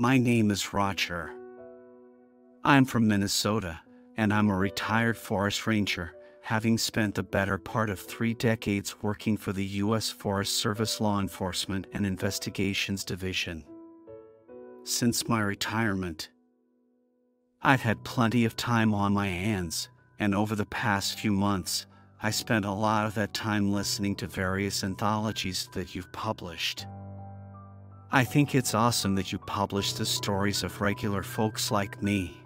My name is Roger. I'm from Minnesota, and I'm a retired forest ranger, having spent the better part of three decades working for the U.S. Forest Service Law Enforcement and Investigations Division. Since my retirement, I've had plenty of time on my hands, and over the past few months, I spent a lot of that time listening to various anthologies that you've published. I think it's awesome that you publish the stories of regular folks like me.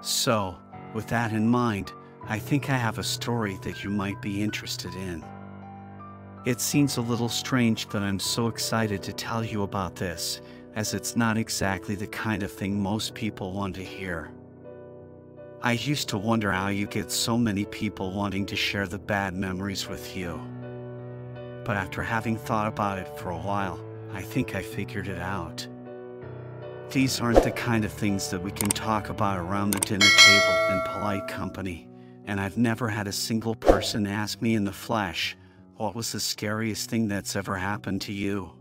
So, with that in mind, I think I have a story that you might be interested in. It seems a little strange that I'm so excited to tell you about this, as it's not exactly the kind of thing most people want to hear. I used to wonder how you get so many people wanting to share the bad memories with you. But after having thought about it for a while, I think I figured it out. These aren't the kind of things that we can talk about around the dinner table in polite company, and I've never had a single person ask me in the flesh, what was the scariest thing that's ever happened to you?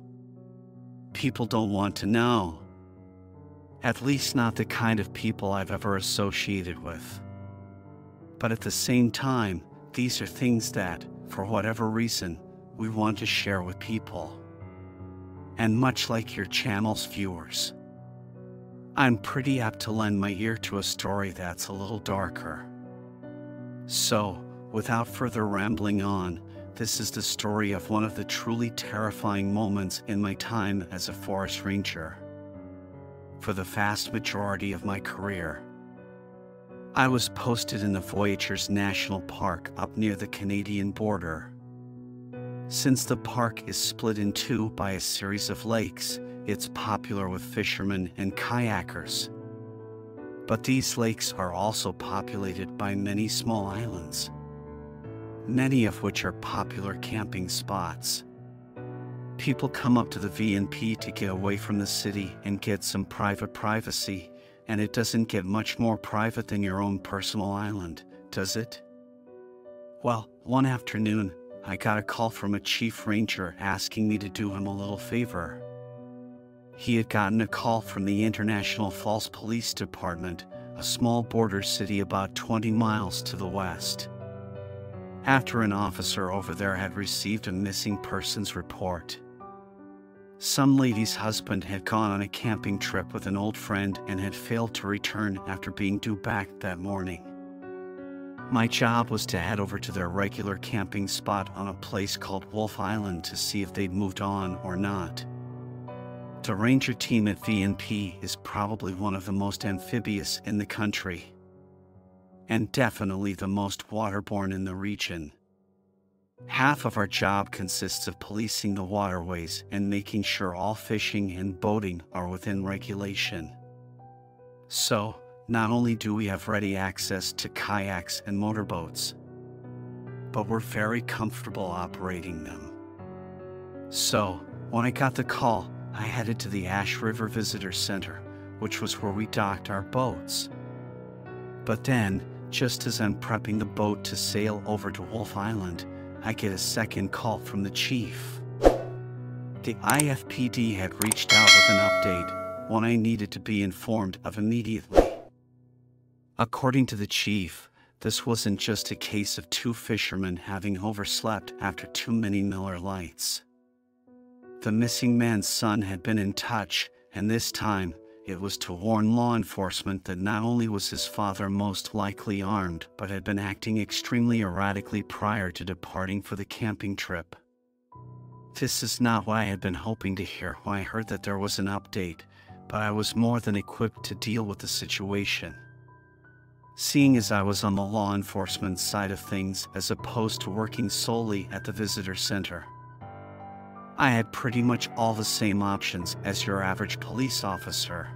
People don't want to know. At least not the kind of people I've ever associated with. But at the same time, these are things that, for whatever reason, we want to share with people. And much like your channel's viewers, I'm pretty apt to lend my ear to a story that's a little darker. So, without further rambling on, this is the story of one of the truly terrifying moments in my time as a forest ranger. For the vast majority of my career, I was posted in the Voyageurs National Park up near the Canadian border. Since the park is split in two by a series of lakes, it's popular with fishermen and kayakers. But these lakes are also populated by many small islands, many of which are popular camping spots. People come up to the VNP to get away from the city and get some private privacy, and it doesn't get much more private than your own personal island, does it? Well, one afternoon, I got a call from a chief ranger asking me to do him a little favor. He had gotten a call from the International Falls Police Department, a small border city about 20 miles to the west. After an officer over there had received a missing persons report. Some lady's husband had gone on a camping trip with an old friend and had failed to return after being due back that morning. My job was to head over to their regular camping spot on a place called Wolf Island to see if they'd moved on or not. The ranger team at VNP is probably one of the most amphibious in the country. And definitely the most waterborne in the region. Half of our job consists of policing the waterways and making sure all fishing and boating are within regulation. So, not only do we have ready access to kayaks and motorboats, but we're very comfortable operating them. So, when I got the call, I headed to the Ash River Visitor Center, which was where we docked our boats. But then, just as I'm prepping the boat to sail over to Wolf Island, I get a second call from the chief. The IFPD had reached out with an update, one I needed to be informed of immediately. According to the chief, this wasn't just a case of two fishermen having overslept after too many Miller Lites. The missing man's son had been in touch, and this time, it was to warn law enforcement that not only was his father most likely armed, but had been acting extremely erratically prior to departing for the camping trip. This is not what I had been hoping to hear when I heard that there was an update, but I was more than equipped to deal with the situation. Seeing as I was on the law enforcement side of things as opposed to working solely at the visitor center. I had pretty much all the same options as your average police officer.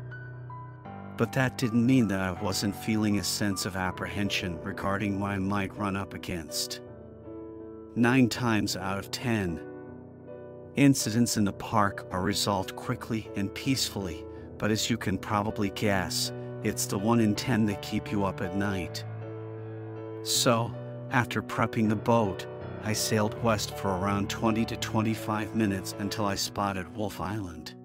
But that didn't mean that I wasn't feeling a sense of apprehension regarding what I might run up against. Nine times out of ten, incidents in the park are resolved quickly and peacefully, but as you can probably guess, it's the one in ten that keep you up at night. So, after prepping the boat, I sailed west for around 20 to 25 minutes until I spotted Wolf Island.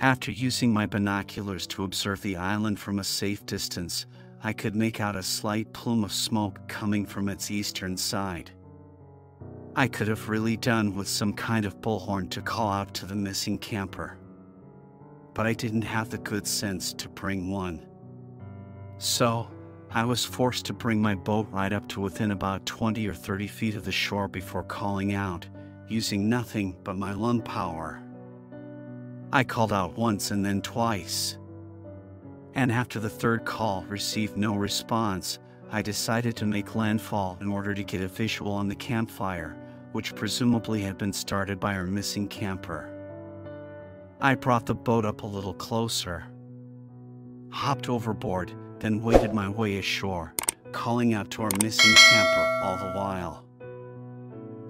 After using my binoculars to observe the island from a safe distance, I could make out a slight plume of smoke coming from its eastern side. I could have really done with some kind of bullhorn to call out to the missing camper. But I didn't have the good sense to bring one. So, I was forced to bring my boat right up to within about 20 or 30 feet of the shore before calling out, using nothing but my lung power. I called out once and then twice. And after the third call received no response, I decided to make landfall in order to get a visual on the campfire, which presumably had been started by our missing camper. I brought the boat up a little closer, hopped overboard, then waded my way ashore, calling out to our missing camper all the while.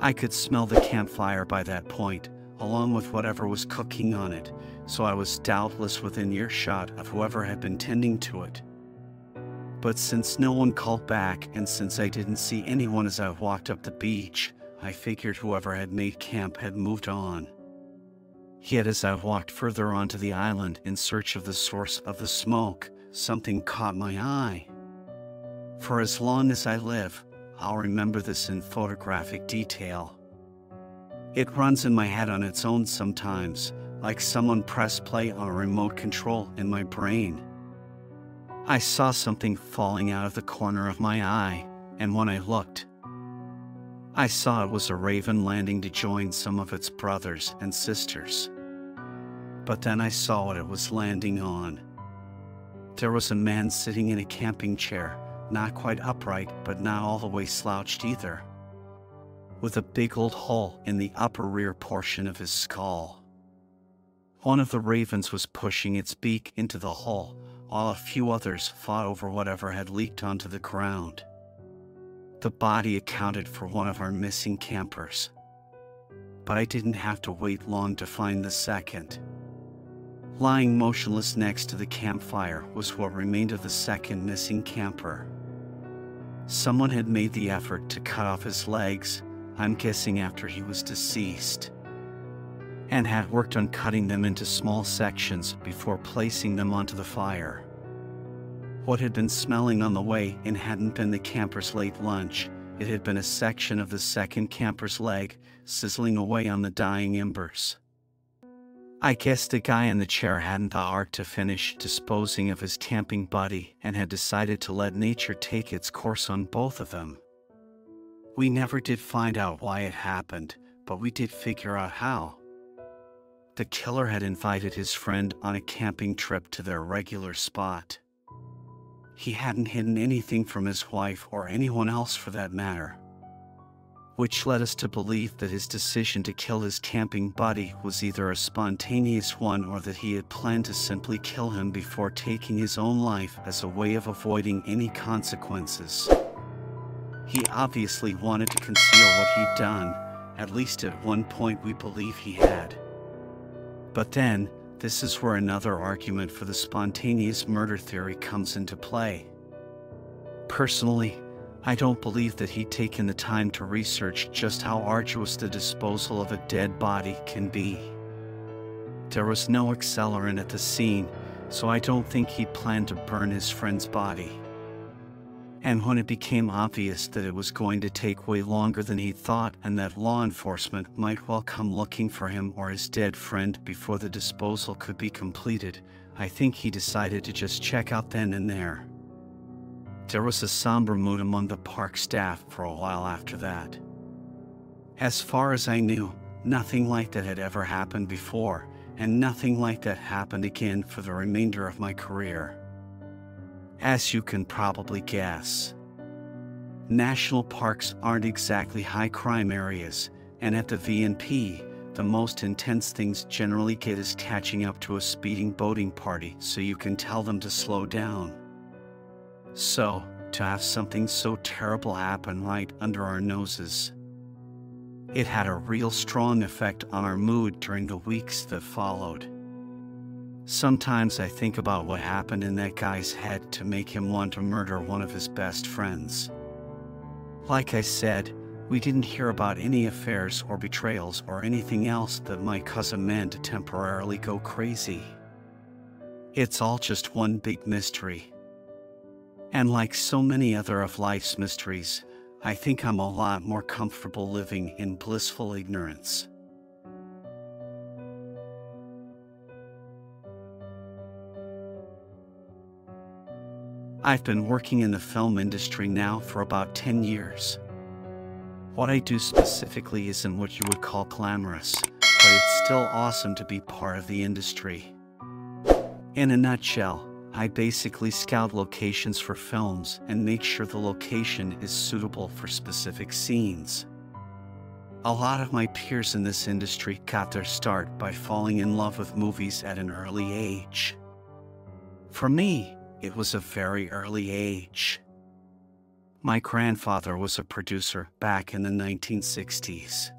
I could smell the campfire by that point, along with whatever was cooking on it, so I was doubtless within earshot of whoever had been tending to it. But since no one called back and since I didn't see anyone as I walked up the beach, I figured whoever had made camp had moved on. Yet as I walked further onto the island in search of the source of the smoke, something caught my eye. For as long as I live, I'll remember this in photographic detail. It runs in my head on its own sometimes, like someone pressed play on a remote control in my brain. I saw something falling out of the corner of my eye, and when I looked, I saw it was a raven landing to join some of its brothers and sisters. But then I saw what it was landing on. There was a man sitting in a camping chair, not quite upright, but not all the way slouched either, with a big old hole in the upper rear portion of his skull. One of the ravens was pushing its beak into the hole, while a few others fought over whatever had leaked onto the ground. The body accounted for one of our missing campers. But I didn't have to wait long to find the second. Lying motionless next to the campfire was what remained of the second missing camper. Someone had made the effort to cut off his legs, I'm guessing after he was deceased, and had worked on cutting them into small sections before placing them onto the fire. What had been smelling on the way and hadn't been the camper's late lunch, it had been a section of the second camper's leg, sizzling away on the dying embers. I guess the guy in the chair hadn't the art to finish disposing of his camping buddy and had decided to let nature take its course on both of them. We never did find out why it happened, but we did figure out how. The killer had invited his friend on a camping trip to their regular spot. He hadn't hidden anything from his wife or anyone else for that matter which led us to believe that his decision to kill his camping buddy was either a spontaneous one or that he had planned to simply kill him before taking his own life as a way of avoiding any consequences. He obviously wanted to conceal what he'd done, at least at one point we believe he had. But then, this is where another argument for the spontaneous murder theory comes into play. Personally, I don't believe that he'd taken the time to research just how arduous the disposal of a dead body can be. There was no accelerant at the scene, so I don't think he planned to burn his friend's body. And when it became obvious that it was going to take way longer than he thought and that law enforcement might well come looking for him or his dead friend before the disposal could be completed, I think he decided to just check out then and there. There was a somber mood among the park staff for a while after that. As far as I knew, nothing like that had ever happened before, and nothing like that happened again for the remainder of my career. As you can probably guess, national parks aren't exactly high crime areas, and at the VNP, the most intense things generally get is catching up to a speeding boating party so you can tell them to slow down. So, to have something so terrible happen right under our noses. It had a real strong effect on our mood during the weeks that followed. Sometimes I think about what happened in that guy's head to make him want to murder one of his best friends. Like I said, we didn't hear about any affairs or betrayals or anything else that might cause a man to temporarily go crazy. It's all just one big mystery. And like so many other of life's mysteries, I think I'm a lot more comfortable living in blissful ignorance. I've been working in the film industry now for about 10 years. What I do specifically isn't what you would call glamorous, but it's still awesome to be part of the industry. In a nutshell, I basically scout locations for films and make sure the location is suitable for specific scenes. A lot of my peers in this industry got their start by falling in love with movies at an early age. For me, it was a very early age. My grandfather was a producer back in the 1960s.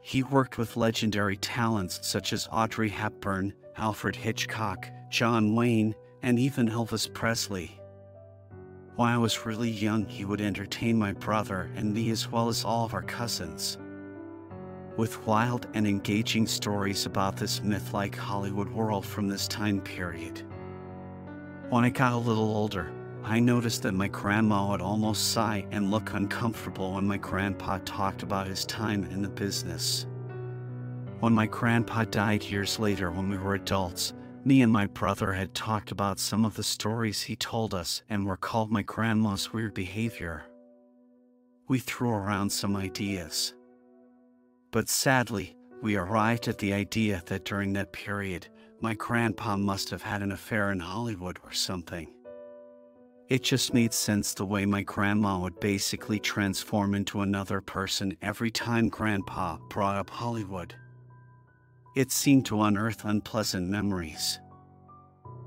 He worked with legendary talents such as Audrey Hepburn, Alfred Hitchcock, John Wayne, and even Elvis Presley. While I was really young, he would entertain my brother and me as well as all of our cousins. With wild and engaging stories about this myth like Hollywood world from this time period. When I got a little older, I noticed that my grandma would almost sigh and look uncomfortable when my grandpa talked about his time in the business. When my grandpa died years later when we were adults, me and my brother had talked about some of the stories he told us and recalled my grandma's weird behavior. We threw around some ideas. But sadly, we arrived at the idea that during that period, my grandpa must have had an affair in Hollywood or something. It just made sense the way my grandma would basically transform into another person every time grandpa brought up Hollywood. It seemed to unearth unpleasant memories.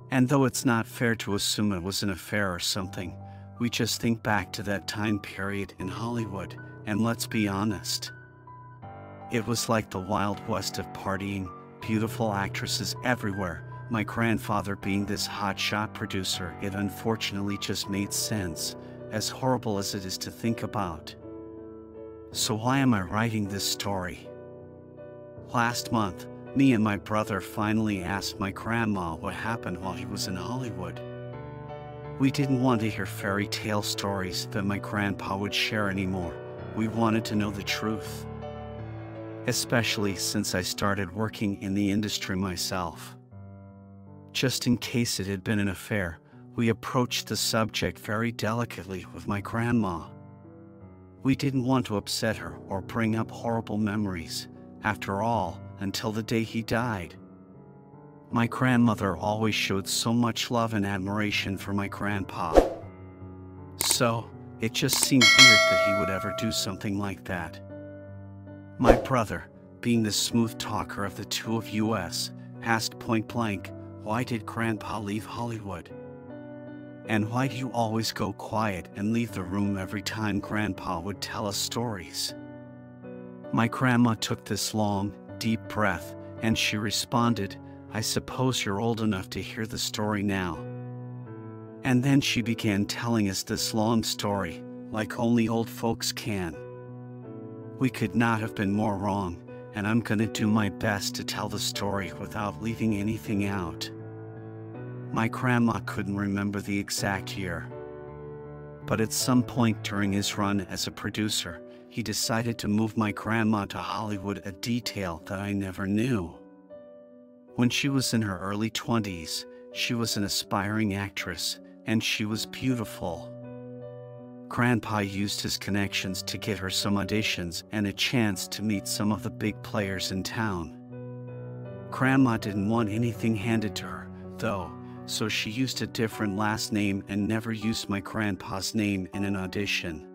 And though it's not fair to assume it was an affair or something, we just think back to that time period in Hollywood, and let's be honest. It was like the Wild West of partying, beautiful actresses everywhere, my grandfather being this hotshot producer, it unfortunately just made sense, as horrible as it is to think about. So, why am I writing this story? Last month, me and my brother finally asked my grandma what happened while he was in Hollywood. We didn't want to hear fairy tale stories that my grandpa would share anymore. We wanted to know the truth. Especially since I started working in the industry myself. Just in case it had been an affair, we approached the subject very delicately with my grandma. We didn't want to upset her or bring up horrible memories, after all, until the day he died. My grandmother always showed so much love and admiration for my grandpa. So, it just seemed weird that he would ever do something like that. My brother, being the smooth talker of the two of us, asked point blank, why did Grandpa leave Hollywood? And why do you always go quiet and leave the room every time Grandpa would tell us stories? My grandma took this long, deep breath, and she responded, I suppose you're old enough to hear the story now. And then she began telling us this long story, like only old folks can. We could not have been more wrong, and I'm gonna do my best to tell the story without leaving anything out. My grandma couldn't remember the exact year. But at some point during his run as a producer, he decided to move my grandma to Hollywood, a detail that I never knew. When she was in her early 20s, she was an aspiring actress, and she was beautiful. Grandpa used his connections to get her some auditions and a chance to meet some of the big players in town. Grandma didn't want anything handed to her, though, so she used a different last name and never used my grandpa's name in an audition.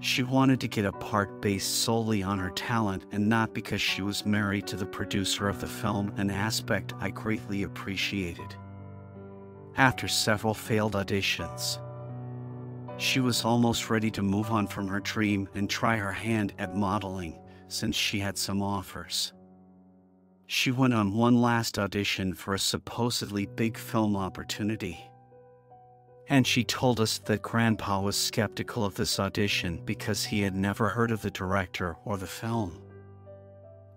She wanted to get a part based solely on her talent and not because she was married to the producer of the film, an aspect I greatly appreciated. After several failed auditions, she was almost ready to move on from her dream and try her hand at modeling, since she had some offers. She went on one last audition for a supposedly big film opportunity. And she told us that Grandpa was skeptical of this audition because he had never heard of the director or the film.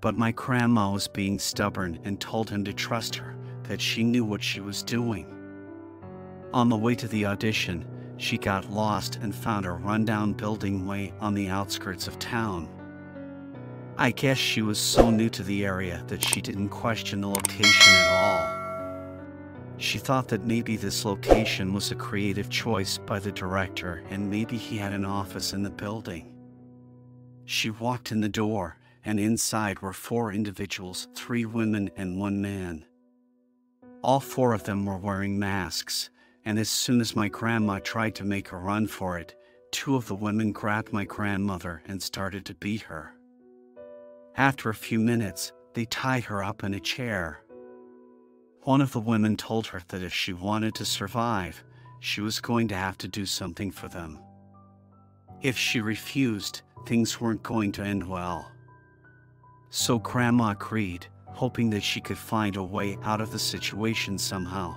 But my grandma was being stubborn and told him to trust her, that she knew what she was doing. On the way to the audition, she got lost and found a rundown building way on the outskirts of town. I guess she was so new to the area that she didn't question the location at all. She thought that maybe this location was a creative choice by the director and maybe he had an office in the building. She walked in the door, and inside were four individuals three women and one man. All four of them were wearing masks, and as soon as my grandma tried to make a run for it, two of the women grabbed my grandmother and started to beat her. After a few minutes, they tied her up in a chair. One of the women told her that if she wanted to survive, she was going to have to do something for them. If she refused, things weren't going to end well. So Grandma agreed, hoping that she could find a way out of the situation somehow.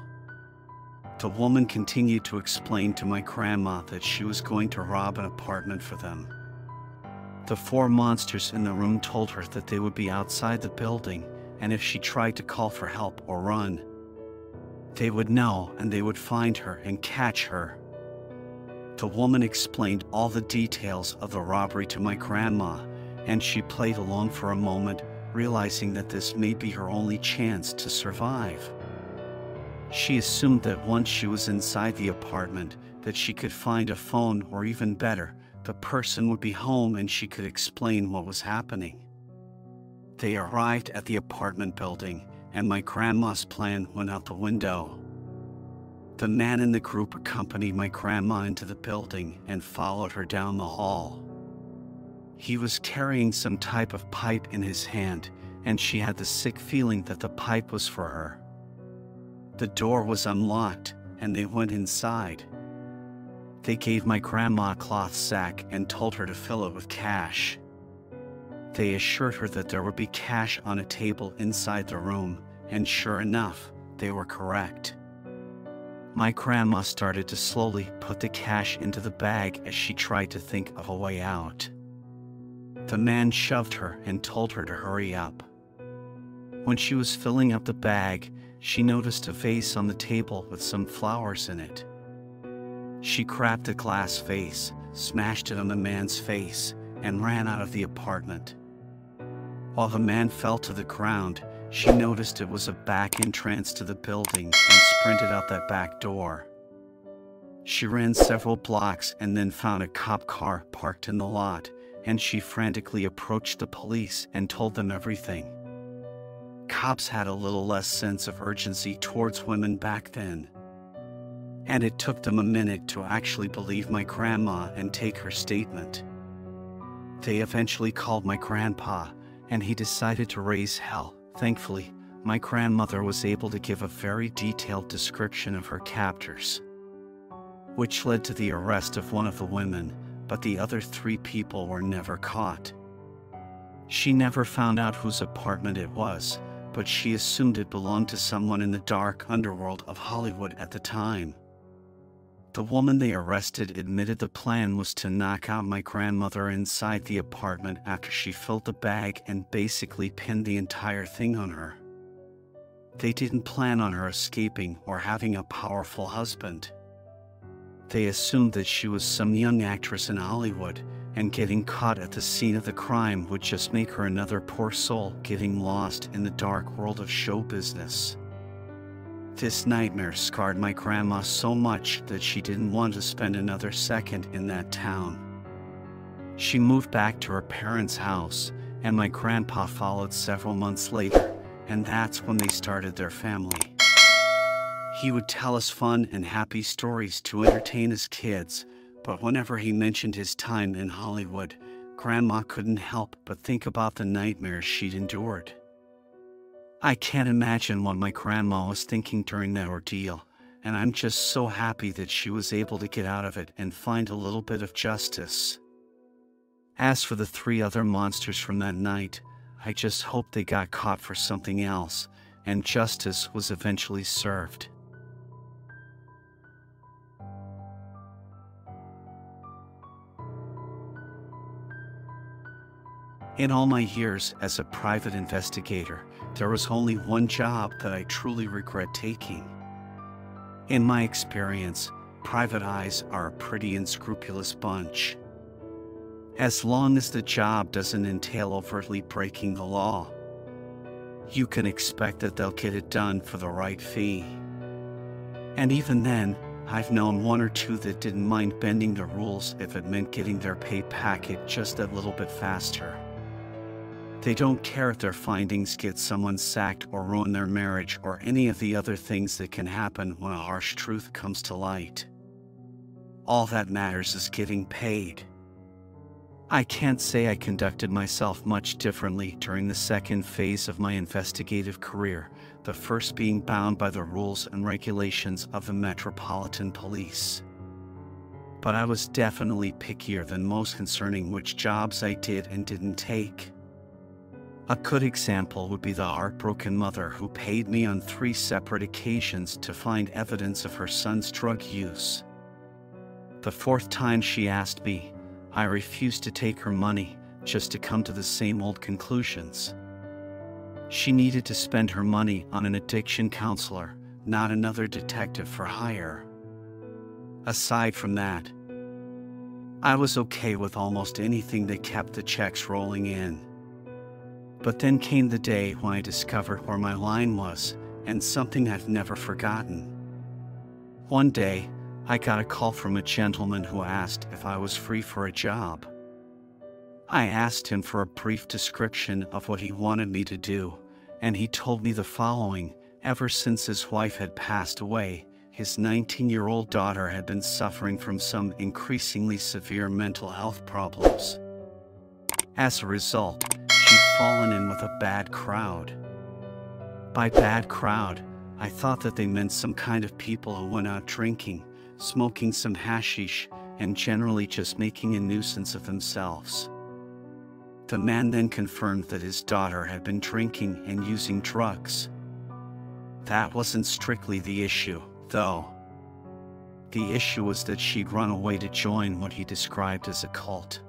The woman continued to explain to my grandma that she was going to rob an apartment for them. The four monsters in the room told her that they would be outside the building, and if she tried to call for help or run, they would know and they would find her and catch her. The woman explained all the details of the robbery to my grandma, and she played along for a moment, realizing that this may be her only chance to survive. She assumed that once she was inside the apartment, that she could find a phone or even better, the person would be home and she could explain what was happening. They arrived at the apartment building, and my grandma's plan went out the window. The man in the group accompanied my grandma into the building and followed her down the hall. He was carrying some type of pipe in his hand, and she had the sick feeling that the pipe was for her. The door was unlocked, and they went inside. They gave my grandma a cloth sack and told her to fill it with cash. They assured her that there would be cash on a table inside the room, and sure enough, they were correct. My grandma started to slowly put the cash into the bag as she tried to think of a way out. The man shoved her and told her to hurry up. When she was filling up the bag, she noticed a vase on the table with some flowers in it. She grabbed the glass vase, smashed it on the man's face, and ran out of the apartment. While the man fell to the ground, she noticed it was a back entrance to the building and sprinted out that back door. She ran several blocks and then found a cop car parked in the lot, and she frantically approached the police and told them everything. Cops had a little less sense of urgency towards women back then and it took them a minute to actually believe my grandma and take her statement. They eventually called my grandpa, and he decided to raise hell. Thankfully, my grandmother was able to give a very detailed description of her captors, which led to the arrest of one of the women, but the other three people were never caught. She never found out whose apartment it was, but she assumed it belonged to someone in the dark underworld of Hollywood at the time. The woman they arrested admitted the plan was to knock out my grandmother inside the apartment after she filled the bag and basically pinned the entire thing on her. They didn't plan on her escaping or having a powerful husband. They assumed that she was some young actress in Hollywood, and getting caught at the scene of the crime would just make her another poor soul getting lost in the dark world of show business. This nightmare scarred my grandma so much that she didn't want to spend another second in that town. She moved back to her parents' house, and my grandpa followed several months later, and that's when they started their family. He would tell us fun and happy stories to entertain his kids, but whenever he mentioned his time in Hollywood, Grandma couldn't help but think about the nightmares she'd endured. I can't imagine what my grandma was thinking during that ordeal, and I'm just so happy that she was able to get out of it and find a little bit of justice. As for the three other monsters from that night, I just hope they got caught for something else, and justice was eventually served. In all my years as a private investigator, there was only one job that I truly regret taking. In my experience, private eyes are a pretty unscrupulous bunch. As long as the job doesn't entail overtly breaking the law, you can expect that they'll get it done for the right fee. And even then, I've known one or two that didn't mind bending the rules if it meant getting their pay packet just a little bit faster. They don't care if their findings get someone sacked or ruin their marriage or any of the other things that can happen when a harsh truth comes to light. All that matters is getting paid. I can't say I conducted myself much differently during the second phase of my investigative career, the first being bound by the rules and regulations of the Metropolitan Police. But I was definitely pickier than most concerning which jobs I did and didn't take. A good example would be the heartbroken mother who paid me on three separate occasions to find evidence of her son's drug use. The fourth time she asked me, I refused to take her money just to come to the same old conclusions. She needed to spend her money on an addiction counselor, not another detective for hire. Aside from that, I was okay with almost anything that kept the checks rolling in. But then came the day when I discovered where my line was, and something I've never forgotten. One day, I got a call from a gentleman who asked if I was free for a job. I asked him for a brief description of what he wanted me to do, and he told me the following Ever since his wife had passed away, his 19 year old daughter had been suffering from some increasingly severe mental health problems. As a result, fallen in with a bad crowd. By bad crowd, I thought that they meant some kind of people who went out drinking, smoking some hashish, and generally just making a nuisance of themselves. The man then confirmed that his daughter had been drinking and using drugs. That wasn't strictly the issue, though. The issue was that she'd run away to join what he described as a cult.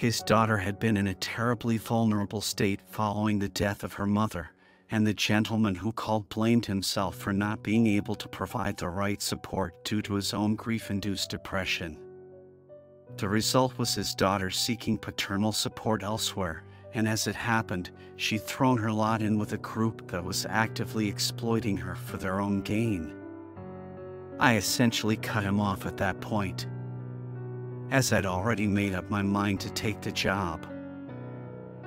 His daughter had been in a terribly vulnerable state following the death of her mother, and the gentleman who called blamed himself for not being able to provide the right support due to his own grief induced depression. The result was his daughter seeking paternal support elsewhere, and as it happened, she'd thrown her lot in with a group that was actively exploiting her for their own gain. I essentially cut him off at that point, as I'd already made up my mind to take the job.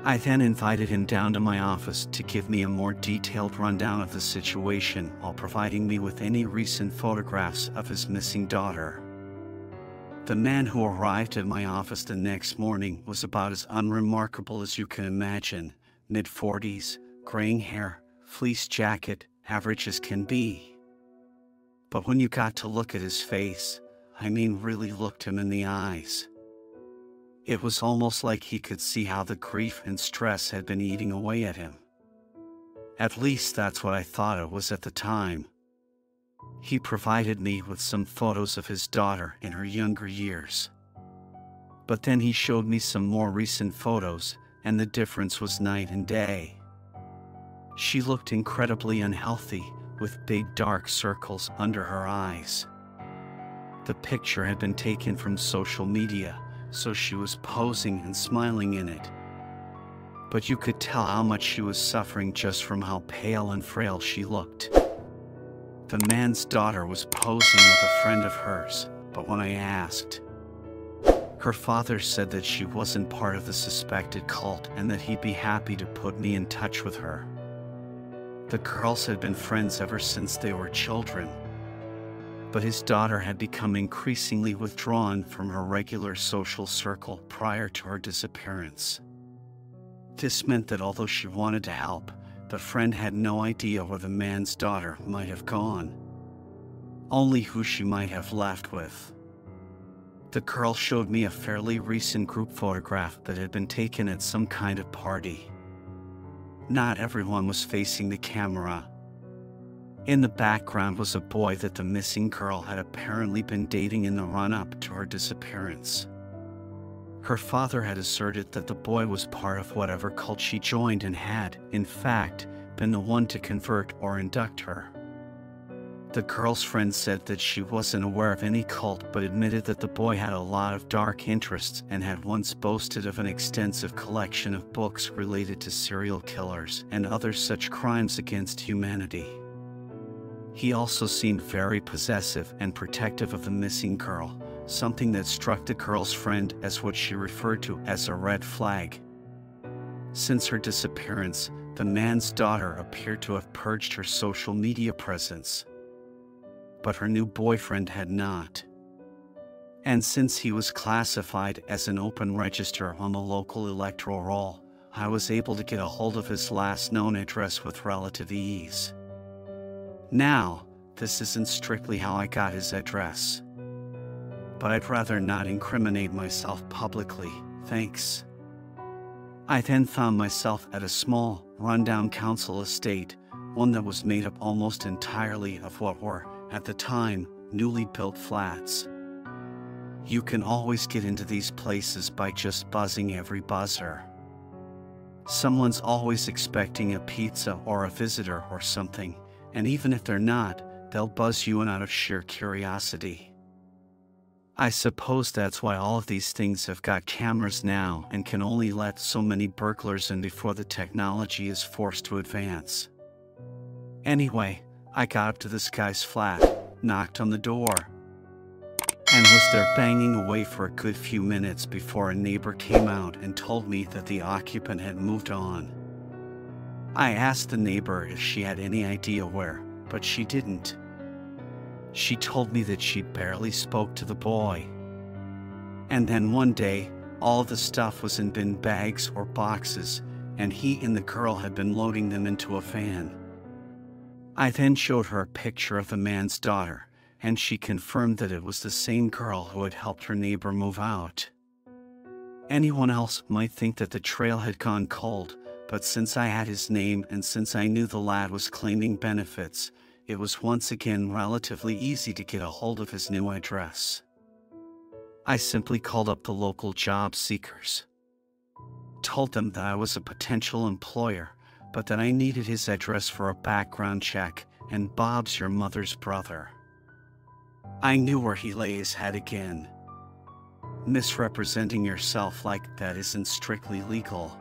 I then invited him down to my office to give me a more detailed rundown of the situation while providing me with any recent photographs of his missing daughter. The man who arrived at my office the next morning was about as unremarkable as you can imagine mid 40s, graying hair, fleece jacket, average as can be. But when you got to look at his face, I mean, really looked him in the eyes, it was almost like he could see how the grief and stress had been eating away at him. At least that's what I thought it was at the time. He provided me with some photos of his daughter in her younger years. But then he showed me some more recent photos, and the difference was night and day. She looked incredibly unhealthy, with big dark circles under her eyes. The picture had been taken from social media, so she was posing and smiling in it. But you could tell how much she was suffering just from how pale and frail she looked. The man's daughter was posing with a friend of hers, but when I asked, her father said that she wasn't part of the suspected cult and that he'd be happy to put me in touch with her. The girls had been friends ever since they were children, but his daughter had become increasingly withdrawn from her regular social circle prior to her disappearance. This meant that although she wanted to help, the friend had no idea where the man's daughter might have gone, only who she might have left with. The girl showed me a fairly recent group photograph that had been taken at some kind of party. Not everyone was facing the camera. In the background was a boy that the missing girl had apparently been dating in the run up to her disappearance. Her father had asserted that the boy was part of whatever cult she joined and had, in fact, been the one to convert or induct her. The girl's friend said that she wasn't aware of any cult but admitted that the boy had a lot of dark interests and had once boasted of an extensive collection of books related to serial killers and other such crimes against humanity. He also seemed very possessive and protective of the missing girl, something that struck the girl's friend as what she referred to as a red flag. Since her disappearance, the man's daughter appeared to have purged her social media presence but her new boyfriend had not. And since he was classified as an open register on the local electoral roll, I was able to get a hold of his last known address with relative ease. Now, this isn't strictly how I got his address. But I'd rather not incriminate myself publicly, thanks. I then found myself at a small, rundown council estate, one that was made up almost entirely of what were, at the time, newly built flats. You can always get into these places by just buzzing every buzzer. Someone's always expecting a pizza or a visitor or something, and even if they're not, they'll buzz you in out of sheer curiosity. I suppose that's why all of these things have got cameras now and can only let so many burglars in before the technology is forced to advance. Anyway, I got up to this guy's flat, knocked on the door, and was there banging away for a good few minutes before a neighbor came out and told me that the occupant had moved on. I asked the neighbor if she had any idea where, but she didn't. She told me that she barely spoke to the boy. And then one day, all the stuff was in bin bags or boxes, and he and the girl had been loading them into a van. I then showed her a picture of the man's daughter, and she confirmed that it was the same girl who had helped her neighbor move out. Anyone else might think that the trail had gone cold, but since I had his name and since I knew the lad was claiming benefits, it was once again relatively easy to get a hold of his new address. I simply called up the local job seekers. Told them that I was a potential employer but that I needed his address for a background check, and Bob's your mother's brother. I knew where he lay his head again. Misrepresenting yourself like that isn't strictly legal.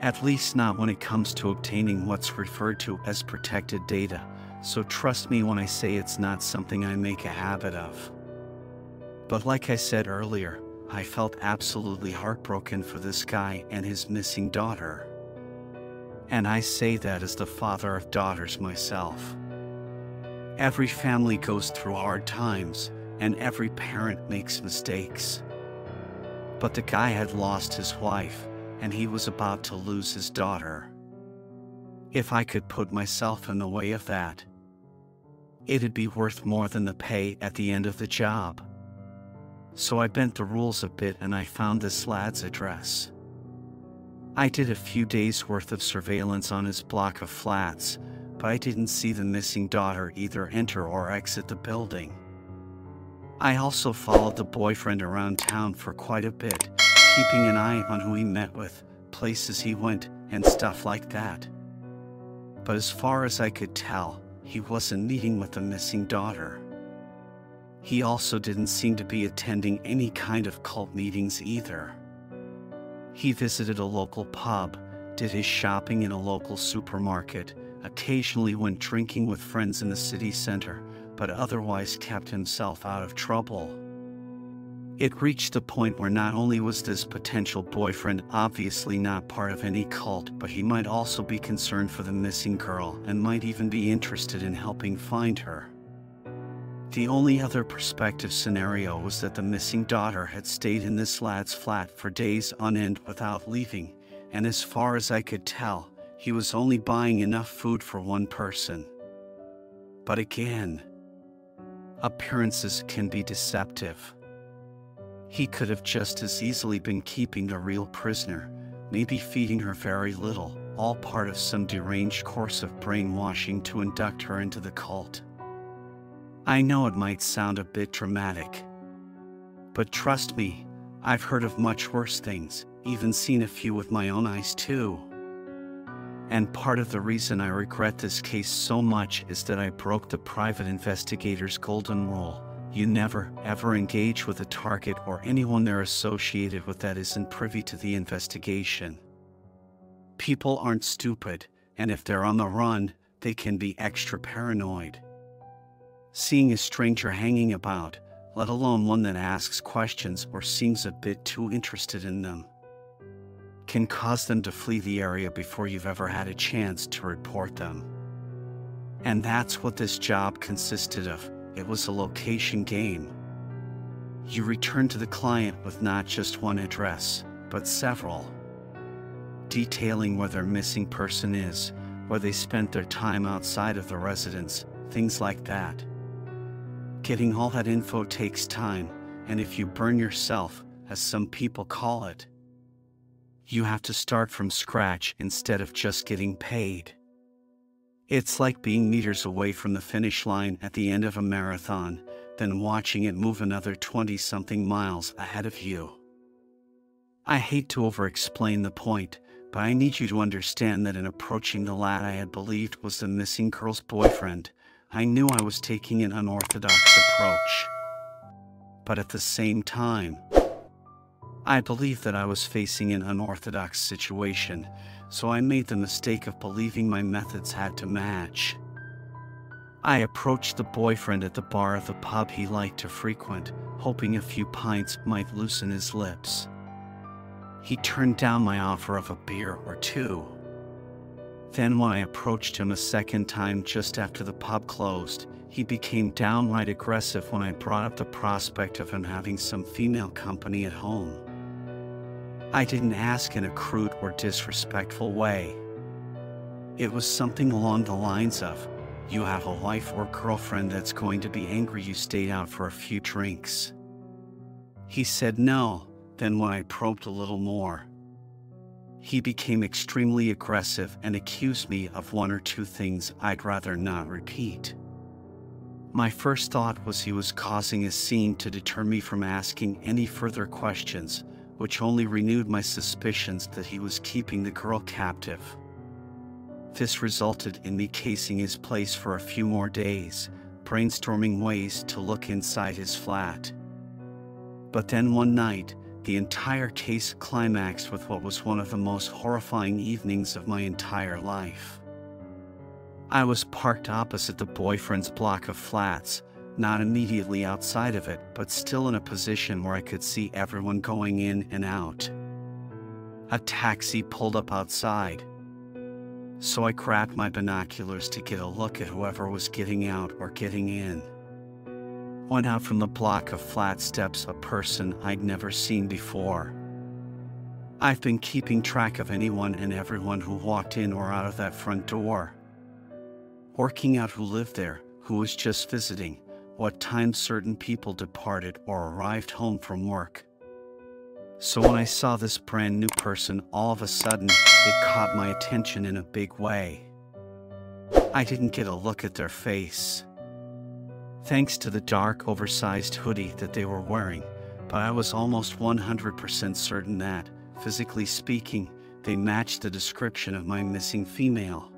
At least not when it comes to obtaining what's referred to as protected data, so trust me when I say it's not something I make a habit of. But like I said earlier, I felt absolutely heartbroken for this guy and his missing daughter. And I say that as the father of daughters myself. Every family goes through hard times, and every parent makes mistakes. But the guy had lost his wife, and he was about to lose his daughter. If I could put myself in the way of that, it'd be worth more than the pay at the end of the job. So I bent the rules a bit and I found this lad's address. I did a few days worth of surveillance on his block of flats, but I didn't see the missing daughter either enter or exit the building. I also followed the boyfriend around town for quite a bit, keeping an eye on who he met with, places he went, and stuff like that. But as far as I could tell, he wasn't meeting with the missing daughter. He also didn't seem to be attending any kind of cult meetings either. He visited a local pub, did his shopping in a local supermarket, occasionally went drinking with friends in the city center, but otherwise kept himself out of trouble. It reached the point where not only was this potential boyfriend obviously not part of any cult, but he might also be concerned for the missing girl and might even be interested in helping find her. The only other prospective scenario was that the missing daughter had stayed in this lad's flat for days on end without leaving, and as far as I could tell, he was only buying enough food for one person. But again, appearances can be deceptive. He could have just as easily been keeping a real prisoner, maybe feeding her very little, all part of some deranged course of brainwashing to induct her into the cult. I know it might sound a bit dramatic. But trust me, I've heard of much worse things, even seen a few with my own eyes too. And part of the reason I regret this case so much is that I broke the private investigator's golden rule. You never, ever engage with a target or anyone they're associated with that isn't privy to the investigation. People aren't stupid, and if they're on the run, they can be extra paranoid. Seeing a stranger hanging about, let alone one that asks questions or seems a bit too interested in them, can cause them to flee the area before you've ever had a chance to report them. And that's what this job consisted of it was a location game. You return to the client with not just one address, but several, detailing where their missing person is, where they spent their time outside of the residence, things like that. Getting all that info takes time, and if you burn yourself, as some people call it, you have to start from scratch instead of just getting paid. It's like being meters away from the finish line at the end of a marathon, then watching it move another 20 something miles ahead of you. I hate to over explain the point, but I need you to understand that in approaching the lad I had believed was the missing girl's boyfriend, I knew I was taking an unorthodox approach. But at the same time, I believed that I was facing an unorthodox situation, so I made the mistake of believing my methods had to match. I approached the boyfriend at the bar of the pub he liked to frequent, hoping a few pints might loosen his lips. He turned down my offer of a beer or two. Then, when I approached him a second time just after the pub closed, he became downright aggressive when I brought up the prospect of him having some female company at home. I didn't ask in a crude or disrespectful way. It was something along the lines of, You have a wife or girlfriend that's going to be angry you stayed out for a few drinks. He said no, then when I probed a little more, he became extremely aggressive and accused me of one or two things I'd rather not repeat. My first thought was he was causing a scene to deter me from asking any further questions, which only renewed my suspicions that he was keeping the girl captive. This resulted in me casing his place for a few more days, brainstorming ways to look inside his flat. But then one night, the entire case climaxed with what was one of the most horrifying evenings of my entire life. I was parked opposite the boyfriend's block of flats, not immediately outside of it, but still in a position where I could see everyone going in and out. A taxi pulled up outside. So I cracked my binoculars to get a look at whoever was getting out or getting in. Went out from the block of flat steps a person I'd never seen before. I've been keeping track of anyone and everyone who walked in or out of that front door. Working out who lived there, who was just visiting, what time certain people departed or arrived home from work. So when I saw this brand new person, all of a sudden, it caught my attention in a big way. I didn't get a look at their face. Thanks to the dark, oversized hoodie that they were wearing, but I was almost 100% certain that, physically speaking, they matched the description of my missing female.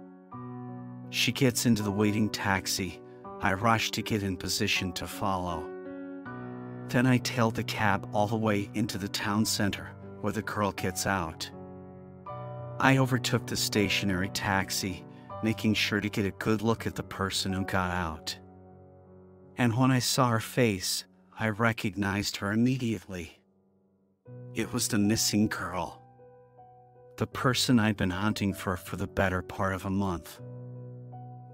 She gets into the waiting taxi, I rush to get in position to follow. Then I tail the cab all the way into the town center, where the girl gets out. I overtook the stationary taxi, making sure to get a good look at the person who got out. And when I saw her face, I recognized her immediately. It was the missing girl. The person I'd been hunting for for the better part of a month.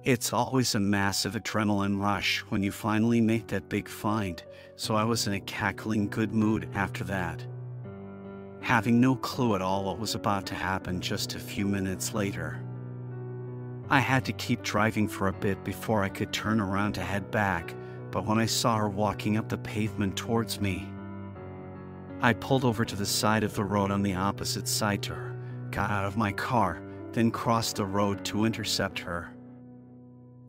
It's always a massive adrenaline rush when you finally make that big find, so I was in a cackling good mood after that. Having no clue at all what was about to happen just a few minutes later. I had to keep driving for a bit before I could turn around to head back, but when I saw her walking up the pavement towards me, I pulled over to the side of the road on the opposite side to her, got out of my car, then crossed the road to intercept her.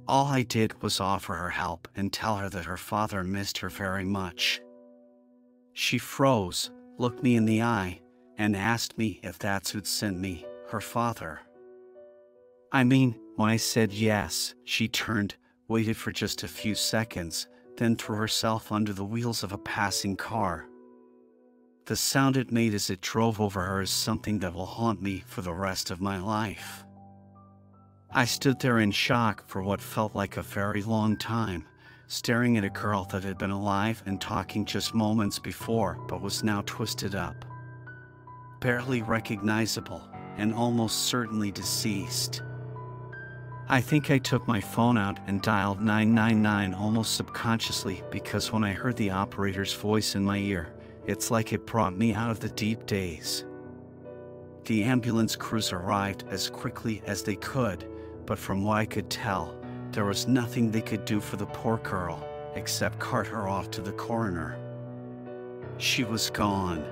All I did was offer her help and tell her that her father missed her very much. She froze, looked me in the eye, and asked me if that's who'd sent me, her father. I mean, when I said yes, she turned, waited for just a few seconds, then threw herself under the wheels of a passing car. The sound it made as it drove over her is something that will haunt me for the rest of my life. I stood there in shock for what felt like a very long time, staring at a girl that had been alive and talking just moments before but was now twisted up. Barely recognizable and almost certainly deceased. I think I took my phone out and dialed 999 almost subconsciously because when I heard the operator's voice in my ear, it's like it brought me out of the deep daze. The ambulance crews arrived as quickly as they could, but from what I could tell, there was nothing they could do for the poor girl except cart her off to the coroner. She was gone.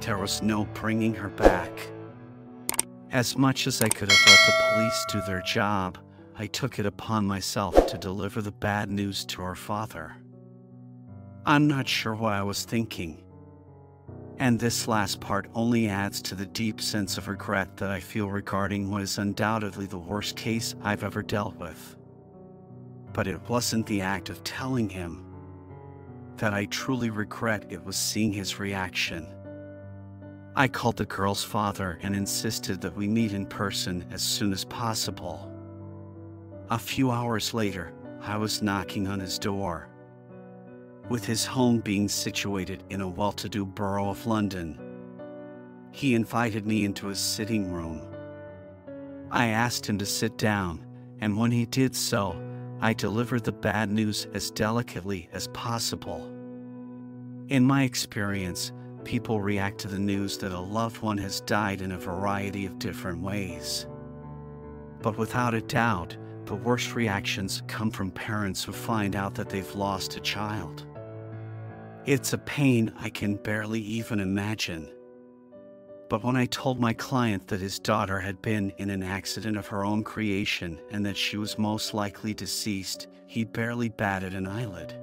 There was no bringing her back. As much as I could have let the police do their job, I took it upon myself to deliver the bad news to her father. I'm not sure what I was thinking. And this last part only adds to the deep sense of regret that I feel regarding what is undoubtedly the worst case I've ever dealt with. But it wasn't the act of telling him that I truly regret, it was seeing his reaction. I called the girl's father and insisted that we meet in person as soon as possible. A few hours later, I was knocking on his door. With his home being situated in a well to do borough of London, he invited me into his sitting room. I asked him to sit down, and when he did so, I delivered the bad news as delicately as possible. In my experience, people react to the news that a loved one has died in a variety of different ways. But without a doubt, the worst reactions come from parents who find out that they've lost a child. It's a pain I can barely even imagine. But when I told my client that his daughter had been in an accident of her own creation and that she was most likely deceased, he barely batted an eyelid.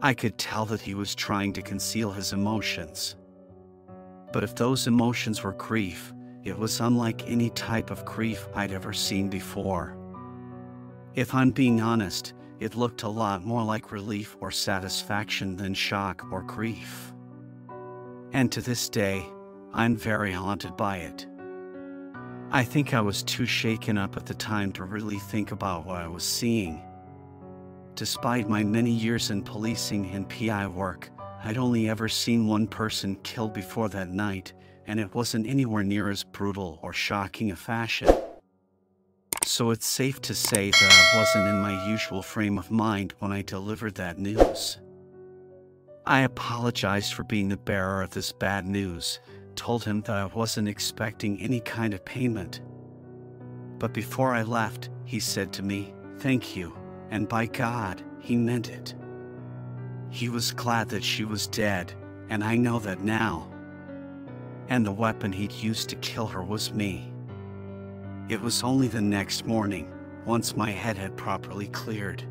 I could tell that he was trying to conceal his emotions. But if those emotions were grief, it was unlike any type of grief I'd ever seen before. If I'm being honest, it looked a lot more like relief or satisfaction than shock or grief. And to this day, I'm very haunted by it. I think I was too shaken up at the time to really think about what I was seeing. Despite my many years in policing and PI work, I'd only ever seen one person killed before that night, and it wasn't anywhere near as brutal or shocking a fashion. So it's safe to say that I wasn't in my usual frame of mind when I delivered that news. I apologized for being the bearer of this bad news, told him that I wasn't expecting any kind of payment. But before I left, he said to me, Thank you and by God, he meant it. He was glad that she was dead, and I know that now. And the weapon he'd used to kill her was me. It was only the next morning, once my head had properly cleared,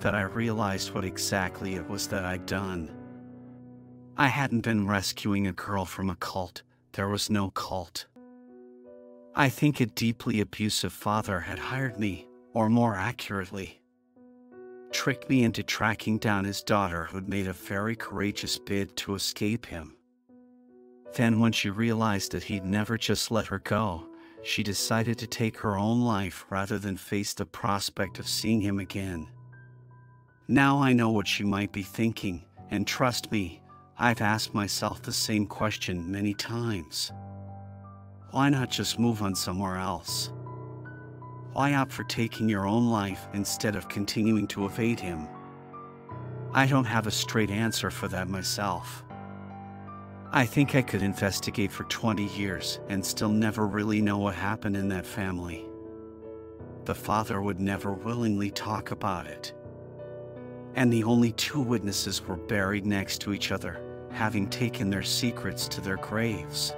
that I realized what exactly it was that I'd done. I hadn't been rescuing a girl from a cult, there was no cult. I think a deeply abusive father had hired me or more accurately, tricked me into tracking down his daughter who'd made a very courageous bid to escape him. Then, when she realized that he'd never just let her go, she decided to take her own life rather than face the prospect of seeing him again. Now I know what she might be thinking, and trust me, I've asked myself the same question many times. Why not just move on somewhere else? Why opt for taking your own life instead of continuing to evade him? I don't have a straight answer for that myself. I think I could investigate for 20 years and still never really know what happened in that family. The father would never willingly talk about it. And the only two witnesses were buried next to each other, having taken their secrets to their graves.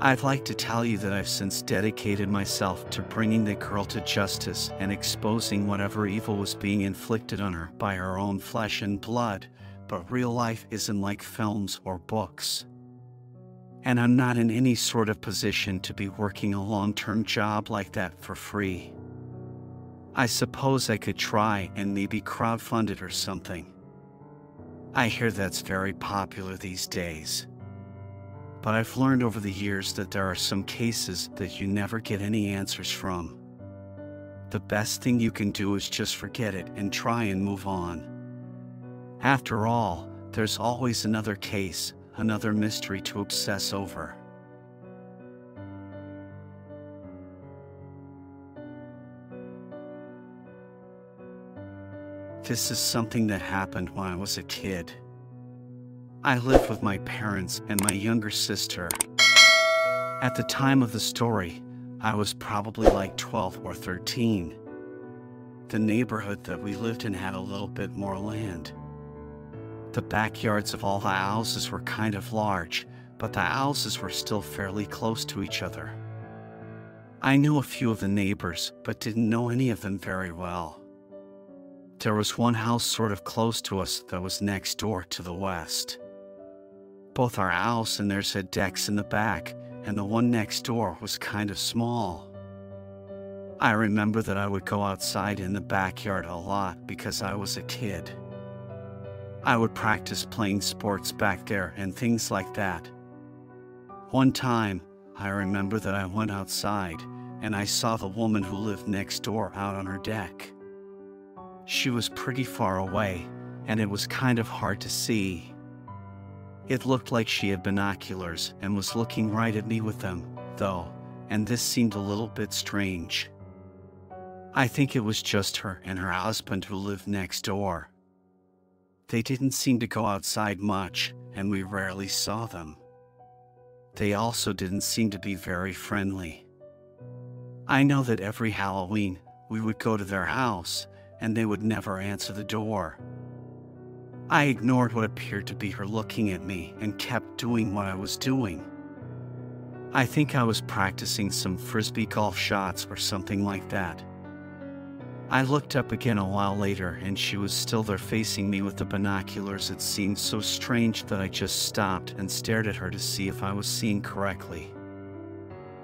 I'd like to tell you that I've since dedicated myself to bringing the girl to justice and exposing whatever evil was being inflicted on her by her own flesh and blood, but real life isn't like films or books. And I'm not in any sort of position to be working a long term job like that for free. I suppose I could try and maybe crowdfund it or something. I hear that's very popular these days. But I've learned over the years that there are some cases that you never get any answers from. The best thing you can do is just forget it and try and move on. After all, there's always another case, another mystery to obsess over. This is something that happened when I was a kid. I lived with my parents and my younger sister. At the time of the story, I was probably like 12 or 13. The neighborhood that we lived in had a little bit more land. The backyards of all the houses were kind of large, but the houses were still fairly close to each other. I knew a few of the neighbors, but didn't know any of them very well. There was one house sort of close to us that was next door to the west. Both our house and theirs had decks in the back, and the one next door was kind of small. I remember that I would go outside in the backyard a lot because I was a kid. I would practice playing sports back there and things like that. One time, I remember that I went outside and I saw the woman who lived next door out on her deck. She was pretty far away, and it was kind of hard to see. It looked like she had binoculars and was looking right at me with them, though, and this seemed a little bit strange. I think it was just her and her husband who lived next door. They didn't seem to go outside much, and we rarely saw them. They also didn't seem to be very friendly. I know that every Halloween we would go to their house and they would never answer the door. I ignored what appeared to be her looking at me and kept doing what I was doing. I think I was practicing some frisbee golf shots or something like that. I looked up again a while later and she was still there facing me with the binoculars. It seemed so strange that I just stopped and stared at her to see if I was seeing correctly.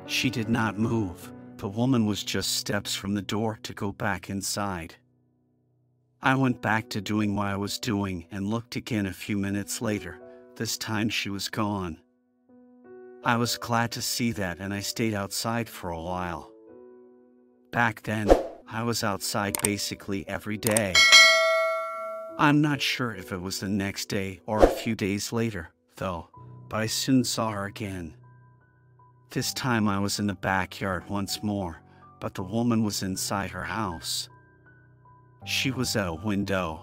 She did not move. The woman was just steps from the door to go back inside. I went back to doing what I was doing and looked again a few minutes later. This time she was gone. I was glad to see that and I stayed outside for a while. Back then, I was outside basically every day. I'm not sure if it was the next day or a few days later, though, but I soon saw her again. This time I was in the backyard once more, but the woman was inside her house. She was at a window.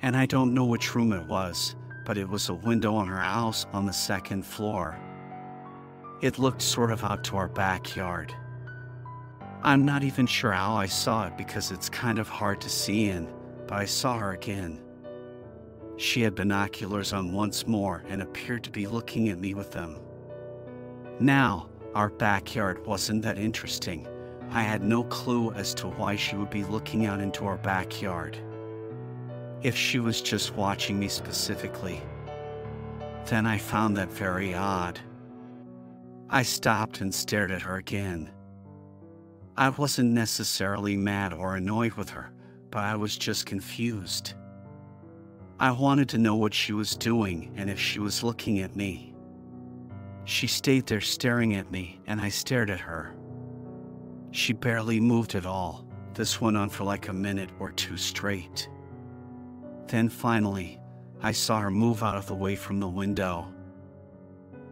And I don't know which room it was, but it was a window on her house on the second floor. It looked sort of out to our backyard. I'm not even sure how I saw it because it's kind of hard to see in, but I saw her again. She had binoculars on once more and appeared to be looking at me with them. Now, our backyard wasn't that interesting, I had no clue as to why she would be looking out into our backyard. If she was just watching me specifically. Then I found that very odd. I stopped and stared at her again. I wasn't necessarily mad or annoyed with her, but I was just confused. I wanted to know what she was doing and if she was looking at me. She stayed there staring at me, and I stared at her. She barely moved at all. This went on for like a minute or two straight. Then finally, I saw her move out of the way from the window.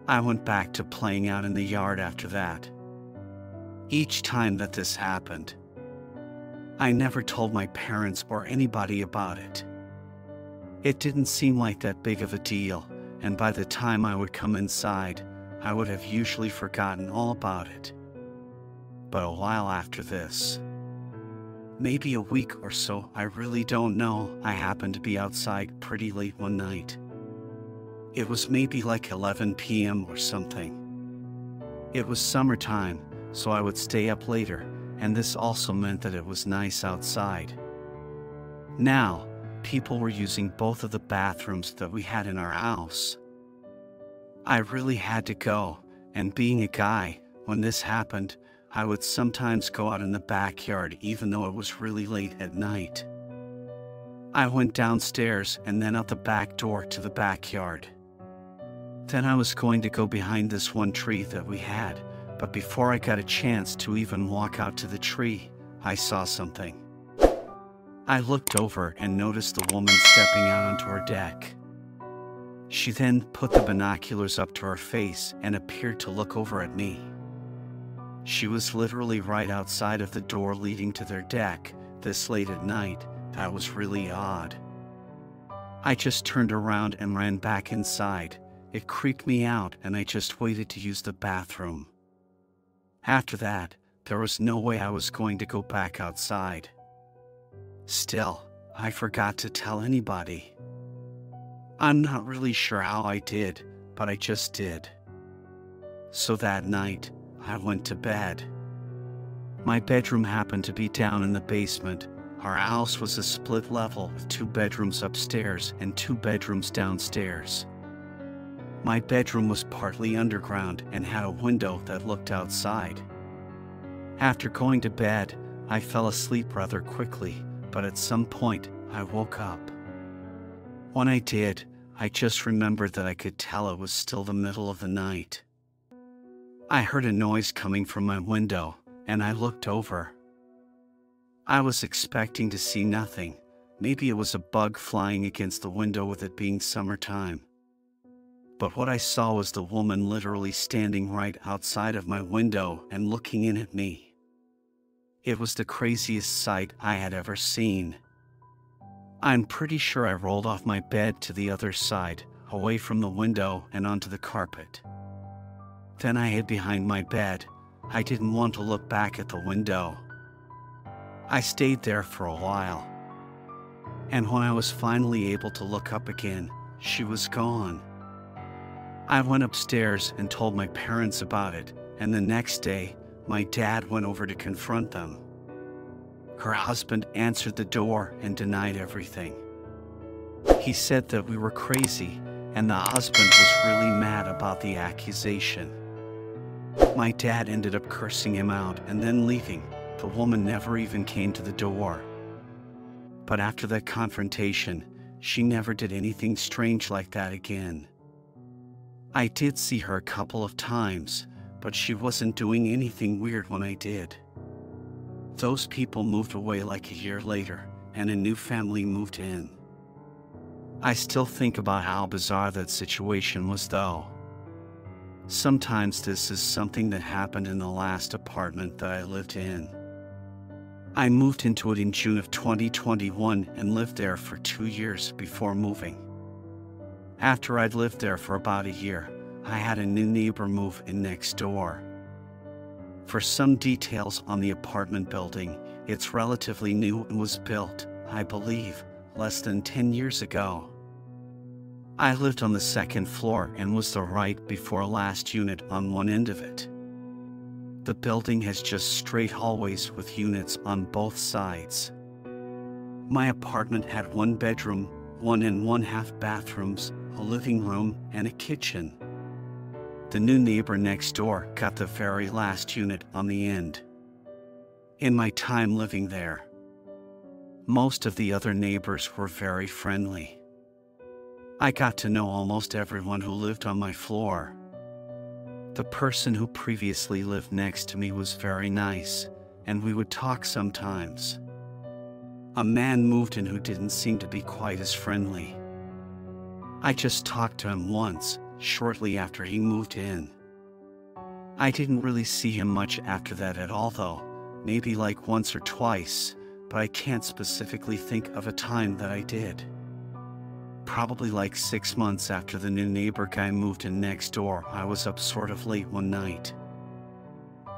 I went back to playing out in the yard after that. Each time that this happened, I never told my parents or anybody about it. It didn't seem like that big of a deal, and by the time I would come inside, I would have usually forgotten all about it but a while after this. Maybe a week or so, I really don't know. I happened to be outside pretty late one night. It was maybe like 11 p.m. or something. It was summertime, so I would stay up later, and this also meant that it was nice outside. Now, people were using both of the bathrooms that we had in our house. I really had to go, and being a guy, when this happened, I would sometimes go out in the backyard even though it was really late at night. I went downstairs and then out the back door to the backyard. Then I was going to go behind this one tree that we had, but before I got a chance to even walk out to the tree, I saw something. I looked over and noticed the woman stepping out onto her deck. She then put the binoculars up to her face and appeared to look over at me. She was literally right outside of the door leading to their deck, this late at night. That was really odd. I just turned around and ran back inside. It creeped me out, and I just waited to use the bathroom. After that, there was no way I was going to go back outside. Still, I forgot to tell anybody. I'm not really sure how I did, but I just did. So that night, I went to bed. My bedroom happened to be down in the basement. Our house was a split level with two bedrooms upstairs and two bedrooms downstairs. My bedroom was partly underground and had a window that looked outside. After going to bed, I fell asleep rather quickly, but at some point, I woke up. When I did, I just remembered that I could tell it was still the middle of the night. I heard a noise coming from my window, and I looked over. I was expecting to see nothing. Maybe it was a bug flying against the window with it being summertime. But what I saw was the woman literally standing right outside of my window and looking in at me. It was the craziest sight I had ever seen. I'm pretty sure I rolled off my bed to the other side, away from the window and onto the carpet. Then I hid behind my bed. I didn't want to look back at the window. I stayed there for a while. And when I was finally able to look up again, she was gone. I went upstairs and told my parents about it, and the next day, my dad went over to confront them. Her husband answered the door and denied everything. He said that we were crazy, and the husband was really mad about the accusation. My dad ended up cursing him out and then leaving. The woman never even came to the door. But after that confrontation, she never did anything strange like that again. I did see her a couple of times, but she wasn't doing anything weird when I did. Those people moved away like a year later, and a new family moved in. I still think about how bizarre that situation was, though. Sometimes this is something that happened in the last apartment that I lived in. I moved into it in June of 2021 and lived there for two years before moving. After I'd lived there for about a year, I had a new neighbor move in next door. For some details on the apartment building, it's relatively new and was built, I believe, less than 10 years ago. I lived on the second floor and was the right before last unit on one end of it. The building has just straight hallways with units on both sides. My apartment had one bedroom, one and one half bathrooms, a living room, and a kitchen. The new neighbor next door got the very last unit on the end. In my time living there, most of the other neighbors were very friendly. I got to know almost everyone who lived on my floor. The person who previously lived next to me was very nice, and we would talk sometimes. A man moved in who didn't seem to be quite as friendly. I just talked to him once, shortly after he moved in. I didn't really see him much after that at all, though, maybe like once or twice, but I can't specifically think of a time that I did probably like six months after the new neighbor guy moved in next door, I was up sort of late one night.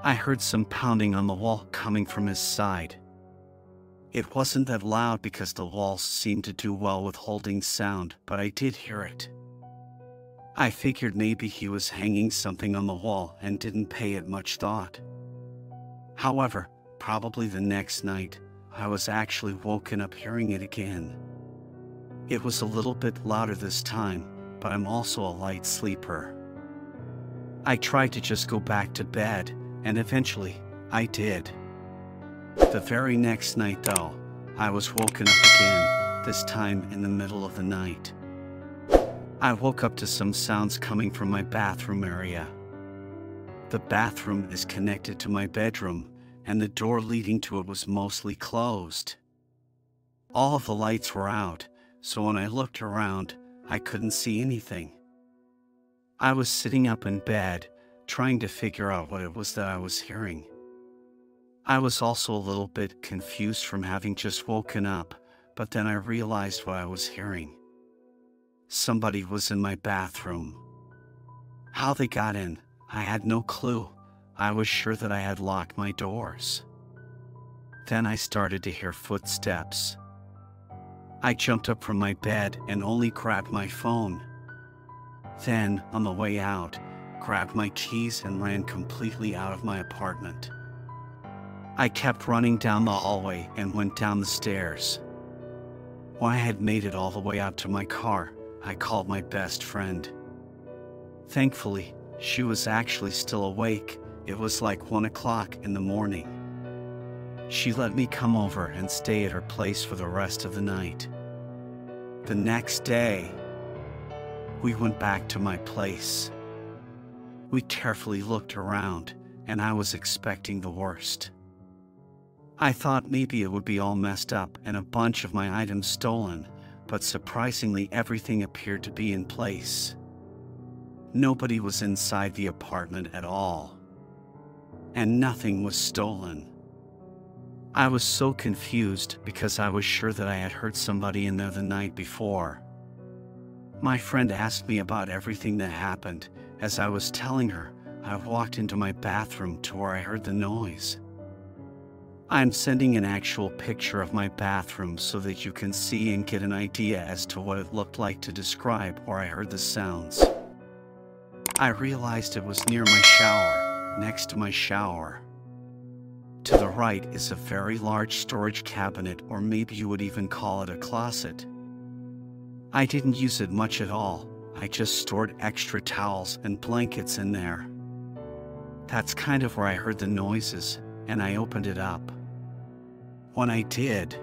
I heard some pounding on the wall coming from his side. It wasn't that loud because the walls seemed to do well with holding sound, but I did hear it. I figured maybe he was hanging something on the wall and didn't pay it much thought. However, probably the next night, I was actually woken up hearing it again. It was a little bit louder this time, but I'm also a light sleeper. I tried to just go back to bed, and eventually, I did. The very next night, though, I was woken up again, this time in the middle of the night. I woke up to some sounds coming from my bathroom area. The bathroom is connected to my bedroom, and the door leading to it was mostly closed. All the lights were out, so when I looked around, I couldn't see anything. I was sitting up in bed, trying to figure out what it was that I was hearing. I was also a little bit confused from having just woken up, but then I realized what I was hearing. Somebody was in my bathroom. How they got in, I had no clue. I was sure that I had locked my doors. Then I started to hear footsteps. I jumped up from my bed and only grabbed my phone. Then, on the way out, grabbed my keys and ran completely out of my apartment. I kept running down the hallway and went down the stairs. When I had made it all the way out to my car, I called my best friend. Thankfully, she was actually still awake. It was like 1 o'clock in the morning. She let me come over and stay at her place for the rest of the night. The next day, we went back to my place. We carefully looked around, and I was expecting the worst. I thought maybe it would be all messed up and a bunch of my items stolen, but surprisingly, everything appeared to be in place. Nobody was inside the apartment at all. And nothing was stolen. I was so confused because I was sure that I had heard somebody in there the night before. My friend asked me about everything that happened. As I was telling her, I walked into my bathroom to where I heard the noise. I'm sending an actual picture of my bathroom so that you can see and get an idea as to what it looked like to describe where I heard the sounds. I realized it was near my shower, next to my shower. To the right is a very large storage cabinet, or maybe you would even call it a closet. I didn't use it much at all, I just stored extra towels and blankets in there. That's kind of where I heard the noises, and I opened it up. When I did,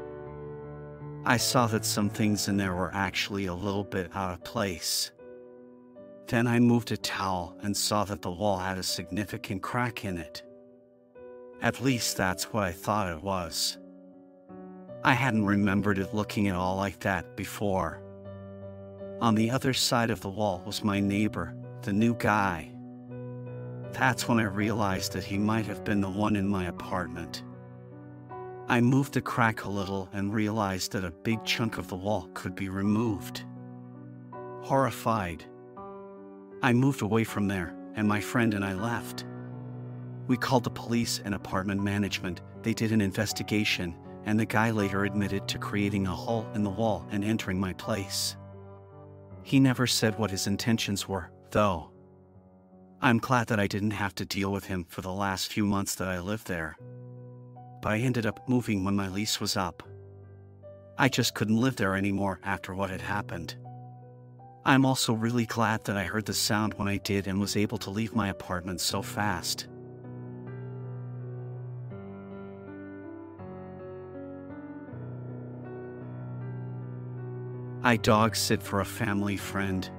I saw that some things in there were actually a little bit out of place. Then I moved a towel and saw that the wall had a significant crack in it. At least that's what I thought it was. I hadn't remembered it looking at all like that before. On the other side of the wall was my neighbor, the new guy. That's when I realized that he might have been the one in my apartment. I moved the crack a little and realized that a big chunk of the wall could be removed. Horrified, I moved away from there, and my friend and I left. We called the police and apartment management. They did an investigation, and the guy later admitted to creating a hole in the wall and entering my place. He never said what his intentions were, though. I'm glad that I didn't have to deal with him for the last few months that I lived there. But I ended up moving when my lease was up. I just couldn't live there anymore after what had happened. I'm also really glad that I heard the sound when I did and was able to leave my apartment so fast. I dog sit for a family friend.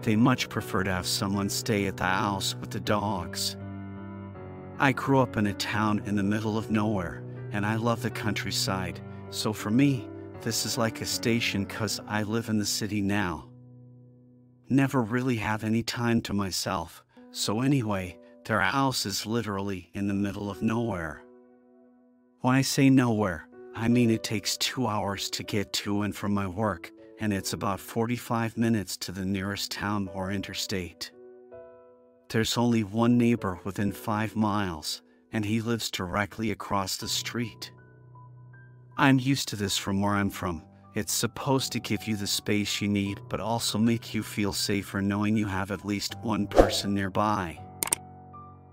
They much prefer to have someone stay at the house with the dogs. I grew up in a town in the middle of nowhere, and I love the countryside, so for me, this is like a station cause I live in the city now. Never really have any time to myself, so anyway, their house is literally in the middle of nowhere. When I say nowhere, I mean it takes two hours to get to and from my work, and it's about 45 minutes to the nearest town or interstate. There's only one neighbor within five miles, and he lives directly across the street. I'm used to this from where I'm from. It's supposed to give you the space you need, but also make you feel safer knowing you have at least one person nearby.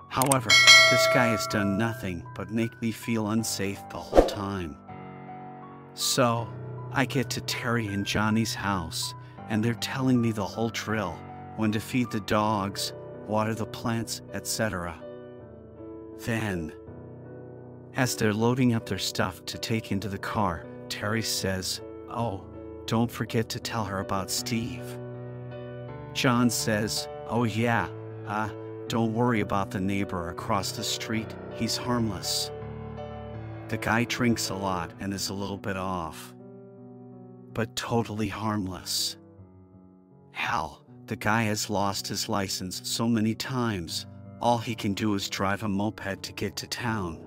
However, this guy has done nothing but make me feel unsafe the whole time. So, I get to Terry and Johnny's house, and they're telling me the whole drill when to feed the dogs, water the plants, etc. Then, as they're loading up their stuff to take into the car, Terry says, Oh, don't forget to tell her about Steve. John says, Oh, yeah, uh, don't worry about the neighbor across the street, he's harmless. The guy drinks a lot and is a little bit off, but totally harmless. Hell, the guy has lost his license so many times, all he can do is drive a moped to get to town.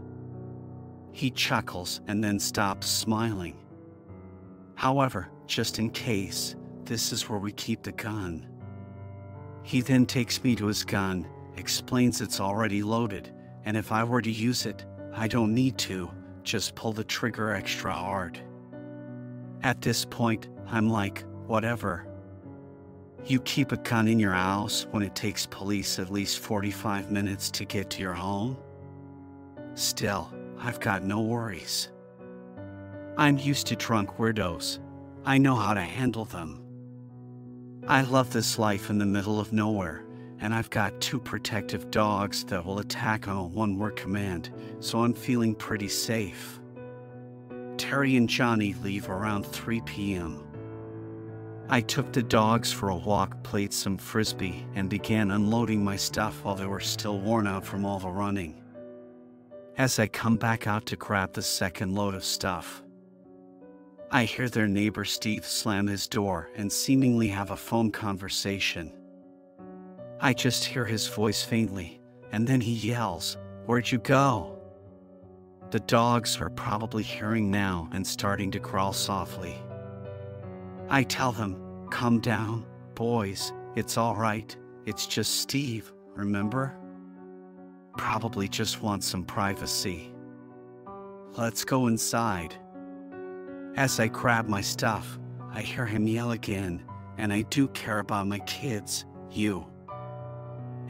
He chuckles and then stops smiling. However, just in case, this is where we keep the gun. He then takes me to his gun, explains it's already loaded, and if I were to use it, I don't need to, just pull the trigger extra hard. At this point, I'm like, whatever. You keep a gun in your house when it takes police at least 45 minutes to get to your home? Still, I've got no worries. I'm used to drunk weirdos. I know how to handle them. I love this life in the middle of nowhere, and I've got two protective dogs that will attack on a one word command, so I'm feeling pretty safe. Terry and Johnny leave around 3 p.m. I took the dogs for a walk, played some frisbee, and began unloading my stuff while they were still worn out from all the running as I come back out to grab the second load of stuff. I hear their neighbor Steve slam his door and seemingly have a phone conversation. I just hear his voice faintly, and then he yells, Where'd you go? The dogs are probably hearing now and starting to crawl softly. I tell them, Come down, boys, it's all right, it's just Steve, remember? Probably just wants some privacy. Let's go inside. As I grab my stuff, I hear him yell again, and I do care about my kids, you.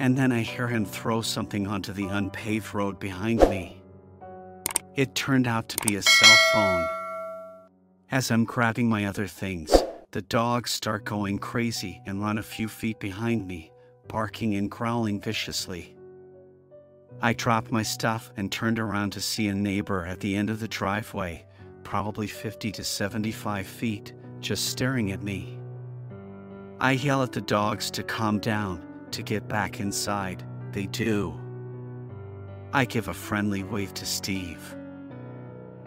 And then I hear him throw something onto the unpaved road behind me. It turned out to be a cell phone. As I'm grabbing my other things, the dogs start going crazy and run a few feet behind me, barking and growling viciously. I dropped my stuff and turned around to see a neighbor at the end of the driveway, probably 50 to 75 feet, just staring at me. I yell at the dogs to calm down, to get back inside. They do. I give a friendly wave to Steve.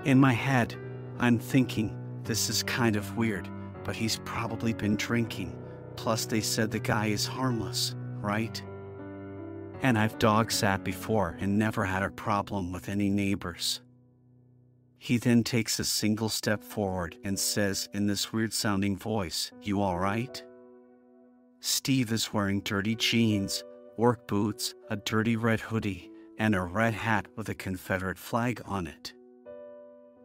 In my head, I'm thinking, this is kind of weird, but he's probably been drinking. Plus, they said the guy is harmless, right? And I've dog sat before and never had a problem with any neighbors. He then takes a single step forward and says in this weird sounding voice, You alright? Steve is wearing dirty jeans, work boots, a dirty red hoodie, and a red hat with a Confederate flag on it.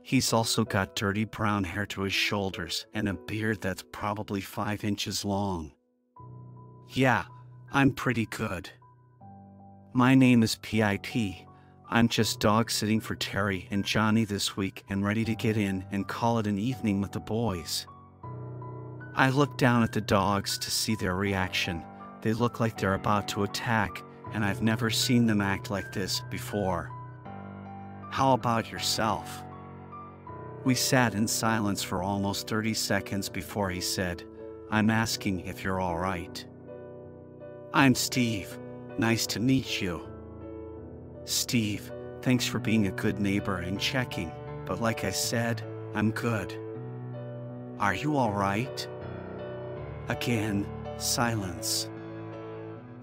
He's also got dirty brown hair to his shoulders and a beard that's probably five inches long. Yeah, I'm pretty good. My name is PIT. I'm just dog sitting for Terry and Johnny this week and ready to get in and call it an evening with the boys. I look down at the dogs to see their reaction. They look like they're about to attack, and I've never seen them act like this before. How about yourself? We sat in silence for almost 30 seconds before he said, I'm asking if you're all right. I'm Steve. Nice to meet you. Steve, thanks for being a good neighbor and checking, but like I said, I'm good. Are you alright? Again, silence.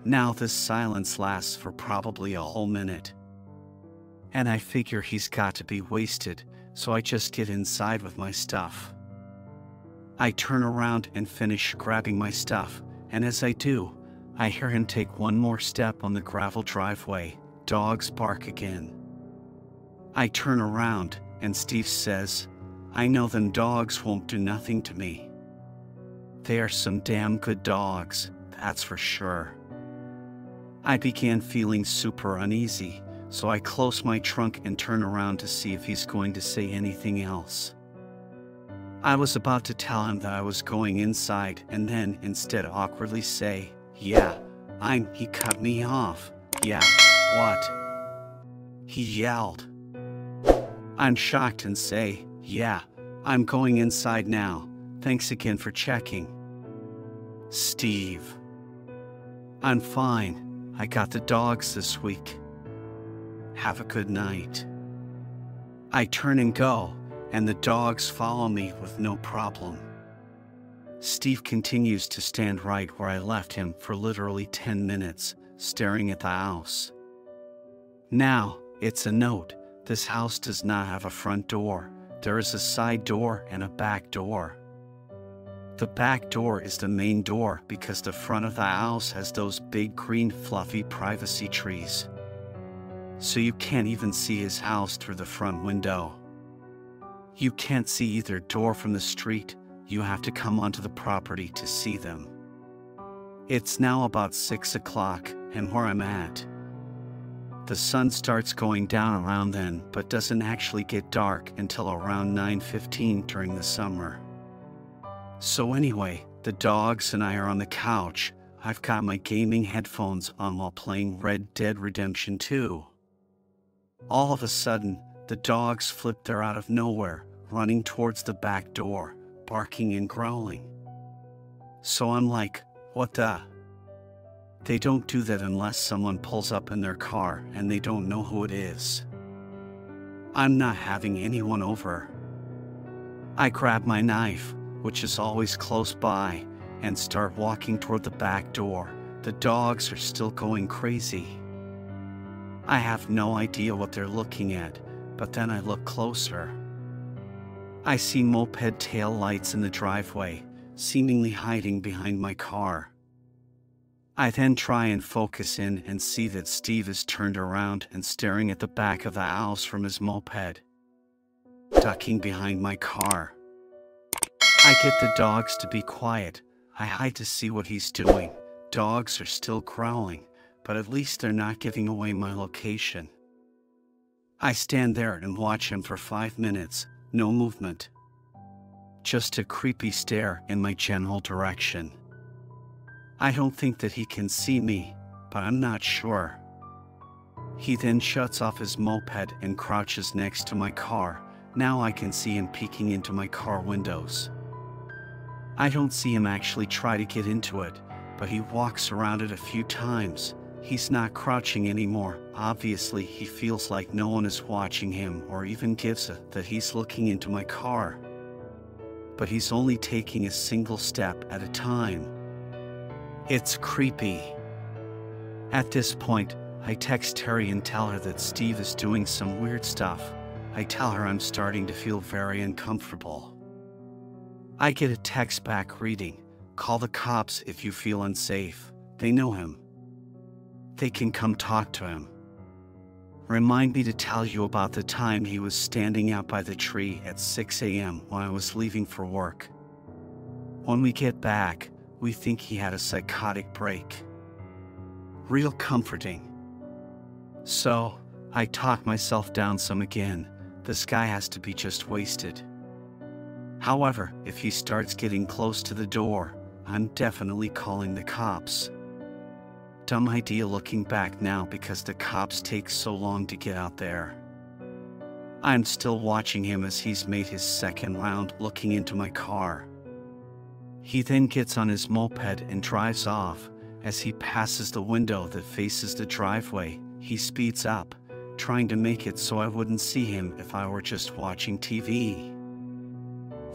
Now this silence lasts for probably a whole minute. And I figure he's got to be wasted, so I just get inside with my stuff. I turn around and finish grabbing my stuff, and as I do, I hear him take one more step on the gravel driveway. Dogs bark again. I turn around, and Steve says, I know them dogs won't do nothing to me. They are some damn good dogs, that's for sure. I began feeling super uneasy, so I close my trunk and turn around to see if he's going to say anything else. I was about to tell him that I was going inside and then instead awkwardly say, Yeah, I'm. He cut me off. Yeah, what? He yelled. I'm shocked and say, Yeah, I'm going inside now. Thanks again for checking. Steve. I'm fine. I got the dogs this week. Have a good night. I turn and go, and the dogs follow me with no problem. Steve continues to stand right where I left him for literally 10 minutes, staring at the house. Now, it's a note this house does not have a front door, there is a side door and a back door. The back door is the main door because the front of the house has those big green fluffy privacy trees. So you can't even see his house through the front window. You can't see either door from the street, you have to come onto the property to see them. It's now about 6 o'clock, and where I'm at. The sun starts going down around then, but doesn't actually get dark until around 9.15 during the summer. So anyway, the dogs and I are on the couch. I've got my gaming headphones on while playing Red Dead Redemption 2. All of a sudden, the dogs flip there out of nowhere, running towards the back door, barking and growling. So I'm like, what the? They don't do that unless someone pulls up in their car and they don't know who it is. I'm not having anyone over. I grab my knife, which is always close by, and start walking toward the back door. The dogs are still going crazy. I have no idea what they're looking at, but then I look closer. I see moped tail lights in the driveway, seemingly hiding behind my car. I then try and focus in and see that Steve is turned around and staring at the back of the house from his moped, ducking behind my car. I get the dogs to be quiet. I hide to see what he's doing. Dogs are still growling, but at least they're not giving away my location. I stand there and watch him for five minutes, no movement. Just a creepy stare in my general direction. I don't think that he can see me, but I'm not sure. He then shuts off his moped and crouches next to my car. Now I can see him peeking into my car windows. I don't see him actually try to get into it, but he walks around it a few times. He's not crouching anymore. Obviously, he feels like no one is watching him or even gives a that he's looking into my car. But he's only taking a single step at a time. It's creepy. At this point, I text Terry and tell her that Steve is doing some weird stuff. I tell her I'm starting to feel very uncomfortable. I get a text back reading Call the cops if you feel unsafe. They know him. They can come talk to him. Remind me to tell you about the time he was standing out by the tree at 6 a.m. when I was leaving for work. When we get back, we think he had a psychotic break. Real comforting. So, I talk myself down some again. This guy has to be just wasted. However, if he starts getting close to the door, I'm definitely calling the cops. Dumb idea looking back now because the cops take so long to get out there. I'm still watching him as he's made his second round looking into my car. He then gets on his moped and drives off. As he passes the window that faces the driveway, he speeds up, trying to make it so I wouldn't see him if I were just watching TV.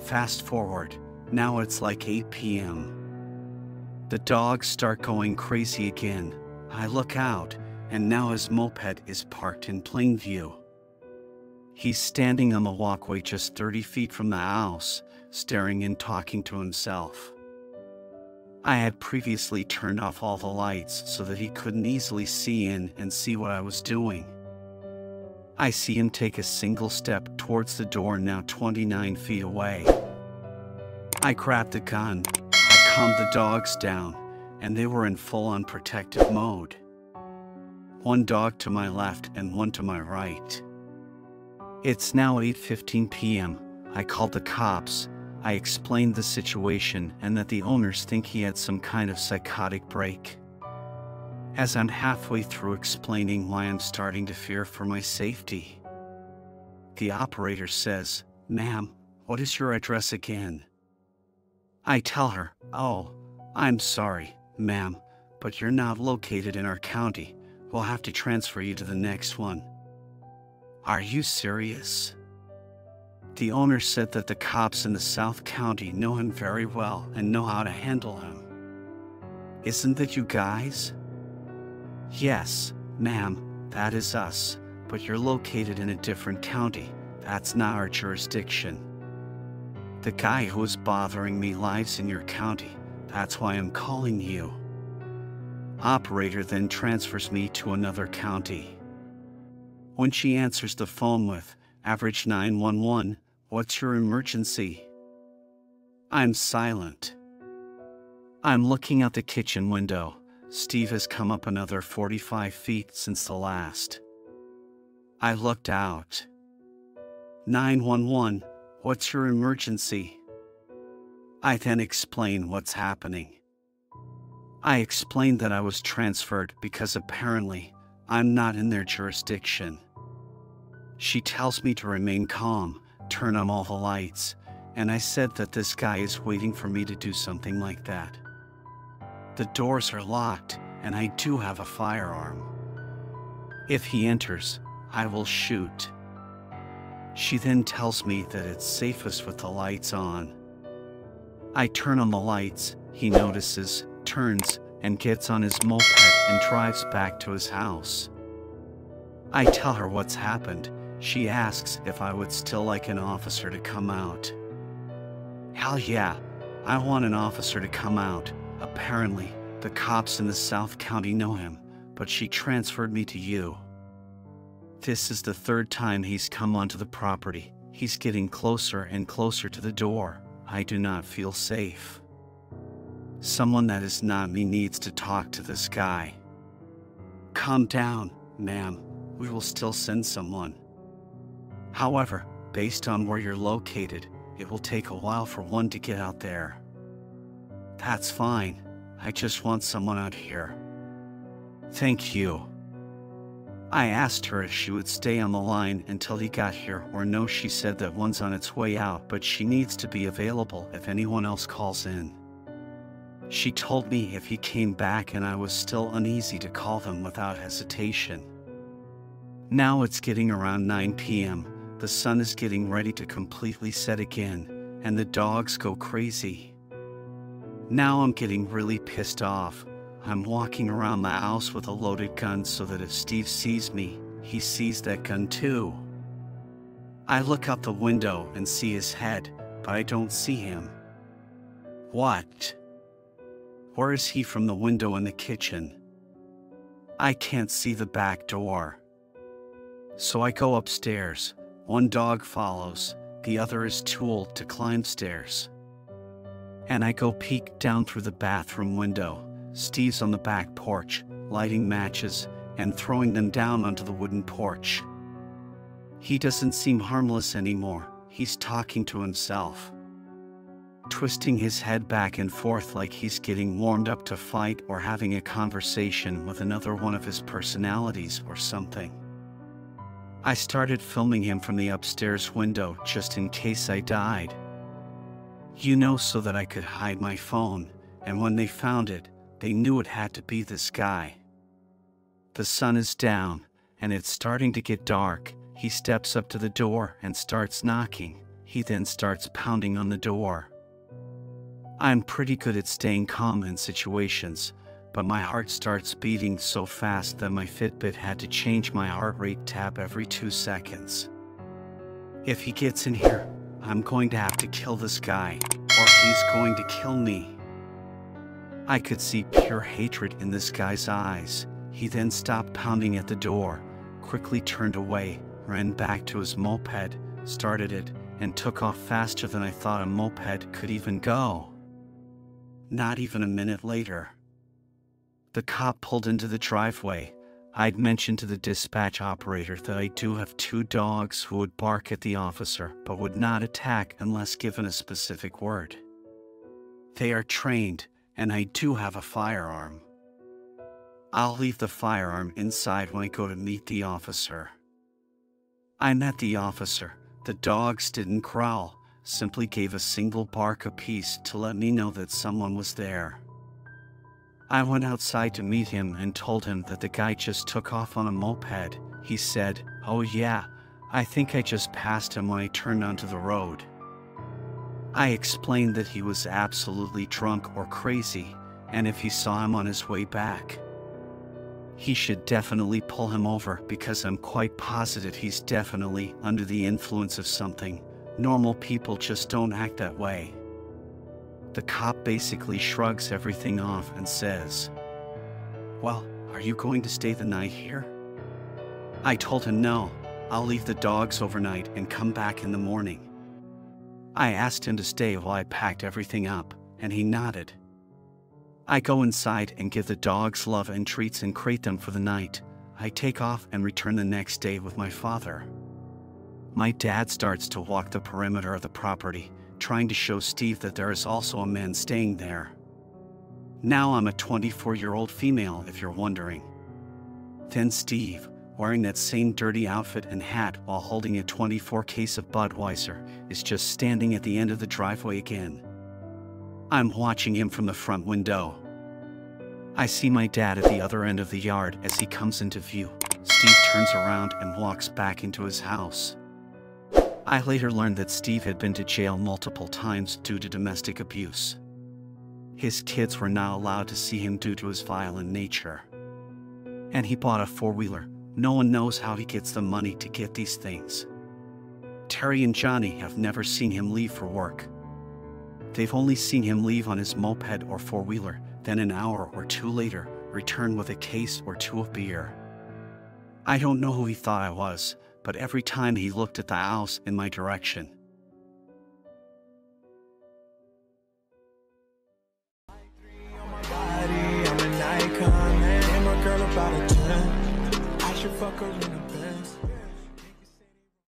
Fast forward, now it's like 8 p.m. The dogs start going crazy again. I look out, and now his moped is parked in plain view. He's standing on the walkway just 30 feet from the house, staring and talking to himself. I had previously turned off all the lights so that he couldn't easily see in and see what I was doing. I see him take a single step towards the door now 29 feet away. I grabbed the gun, calmed the dogs down, and they were in full on protective mode. One dog to my left and one to my right. It's now 8:15 p.m. I called the cops. I explained the situation and that the owners think he had some kind of psychotic break. As I'm halfway through explaining why I'm starting to fear for my safety, the operator says, Ma'am, what is your address again? I tell her, Oh, I'm sorry, ma'am, but you're not located in our county. We'll have to transfer you to the next one. Are you serious? The owner said that the cops in the South County know him very well and know how to handle him. Isn't that you guys? Yes, ma'am, that is us, but you're located in a different county. That's not our jurisdiction. The guy who is bothering me lives in your county. That's why I'm calling you. Operator then transfers me to another county. When she answers the phone with, average 911, what's your emergency? I'm silent. I'm looking out the kitchen window. Steve has come up another 45 feet since the last. I looked out. 911, what's your emergency? I then explain what's happening. I explained that I was transferred because apparently I'm not in their jurisdiction. She tells me to remain calm, turn on all the lights, and I said that this guy is waiting for me to do something like that. The doors are locked, and I do have a firearm. If he enters, I will shoot. She then tells me that it's safest with the lights on. I turn on the lights, he notices, turns, and gets on his moped and drives back to his house. I tell her what's happened. She asks if I would still like an officer to come out. Hell yeah, I want an officer to come out. Apparently, the cops in the South County know him, but she transferred me to you. This is the third time he's come onto the property. He's getting closer and closer to the door. I do not feel safe. Someone that is not me needs to talk to this guy. Calm down, ma'am. We will still send someone. However, based on where you're located, it will take a while for one to get out there. That's fine. I just want someone out here. Thank you. I asked her if she would stay on the line until he got here or no she said that one's on its way out but she needs to be available if anyone else calls in. She told me if he came back and I was still uneasy to call them without hesitation. Now it's getting around 9 p.m., the sun is getting ready to completely set again, and the dogs go crazy. Now I'm getting really pissed off. I'm walking around the house with a loaded gun so that if Steve sees me, he sees that gun too. I look out the window and see his head, but I don't see him. What? Where is he from the window in the kitchen? I can't see the back door. So I go upstairs. One dog follows, the other is too old to climb stairs. And I go peek down through the bathroom window. Steve's on the back porch, lighting matches and throwing them down onto the wooden porch. He doesn't seem harmless anymore, he's talking to himself twisting his head back and forth like he's getting warmed up to fight or having a conversation with another one of his personalities or something. I started filming him from the upstairs window just in case I died. You know, so that I could hide my phone, and when they found it, they knew it had to be this guy. The sun is down, and it's starting to get dark. He steps up to the door and starts knocking. He then starts pounding on the door. I'm pretty good at staying calm in situations, but my heart starts beating so fast that my Fitbit had to change my heart rate tab every two seconds. If he gets in here, I'm going to have to kill this guy, or he's going to kill me. I could see pure hatred in this guy's eyes. He then stopped pounding at the door, quickly turned away, ran back to his moped, started it, and took off faster than I thought a moped could even go. Not even a minute later. The cop pulled into the driveway, I'd mentioned to the dispatch operator that I do have two dogs who would bark at the officer but would not attack unless given a specific word. They are trained, and I do have a firearm. I'll leave the firearm inside when I go to meet the officer. I met the officer. The dogs didn't growl, simply gave a single bark apiece to let me know that someone was there. I went outside to meet him and told him that the guy just took off on a moped. He said, Oh, yeah, I think I just passed him when I turned onto the road. I explained that he was absolutely drunk or crazy, and if he saw him on his way back, he should definitely pull him over because I'm quite positive he's definitely under the influence of something. Normal people just don't act that way. The cop basically shrugs everything off and says, Well, are you going to stay the night here? I told him no, I'll leave the dogs overnight and come back in the morning. I asked him to stay while I packed everything up, and he nodded. I go inside and give the dogs love and treats and crate them for the night. I take off and return the next day with my father. My dad starts to walk the perimeter of the property, trying to show Steve that there is also a man staying there. Now I'm a 24 year old female, if you're wondering. Then Steve, wearing that same dirty outfit and hat while holding a 24 case of Budweiser, is just standing at the end of the driveway again. I'm watching him from the front window. I see my dad at the other end of the yard as he comes into view. Steve turns around and walks back into his house. I later learned that Steve had been to jail multiple times due to domestic abuse. His kids were not allowed to see him due to his violent nature. And he bought a four wheeler. No one knows how he gets the money to get these things. Terry and Johnny have never seen him leave for work. They've only seen him leave on his moped or four wheeler, then an hour or two later, return with a case or two of beer. I don't know who he thought I was, but every time he looked at the house in my direction, her in.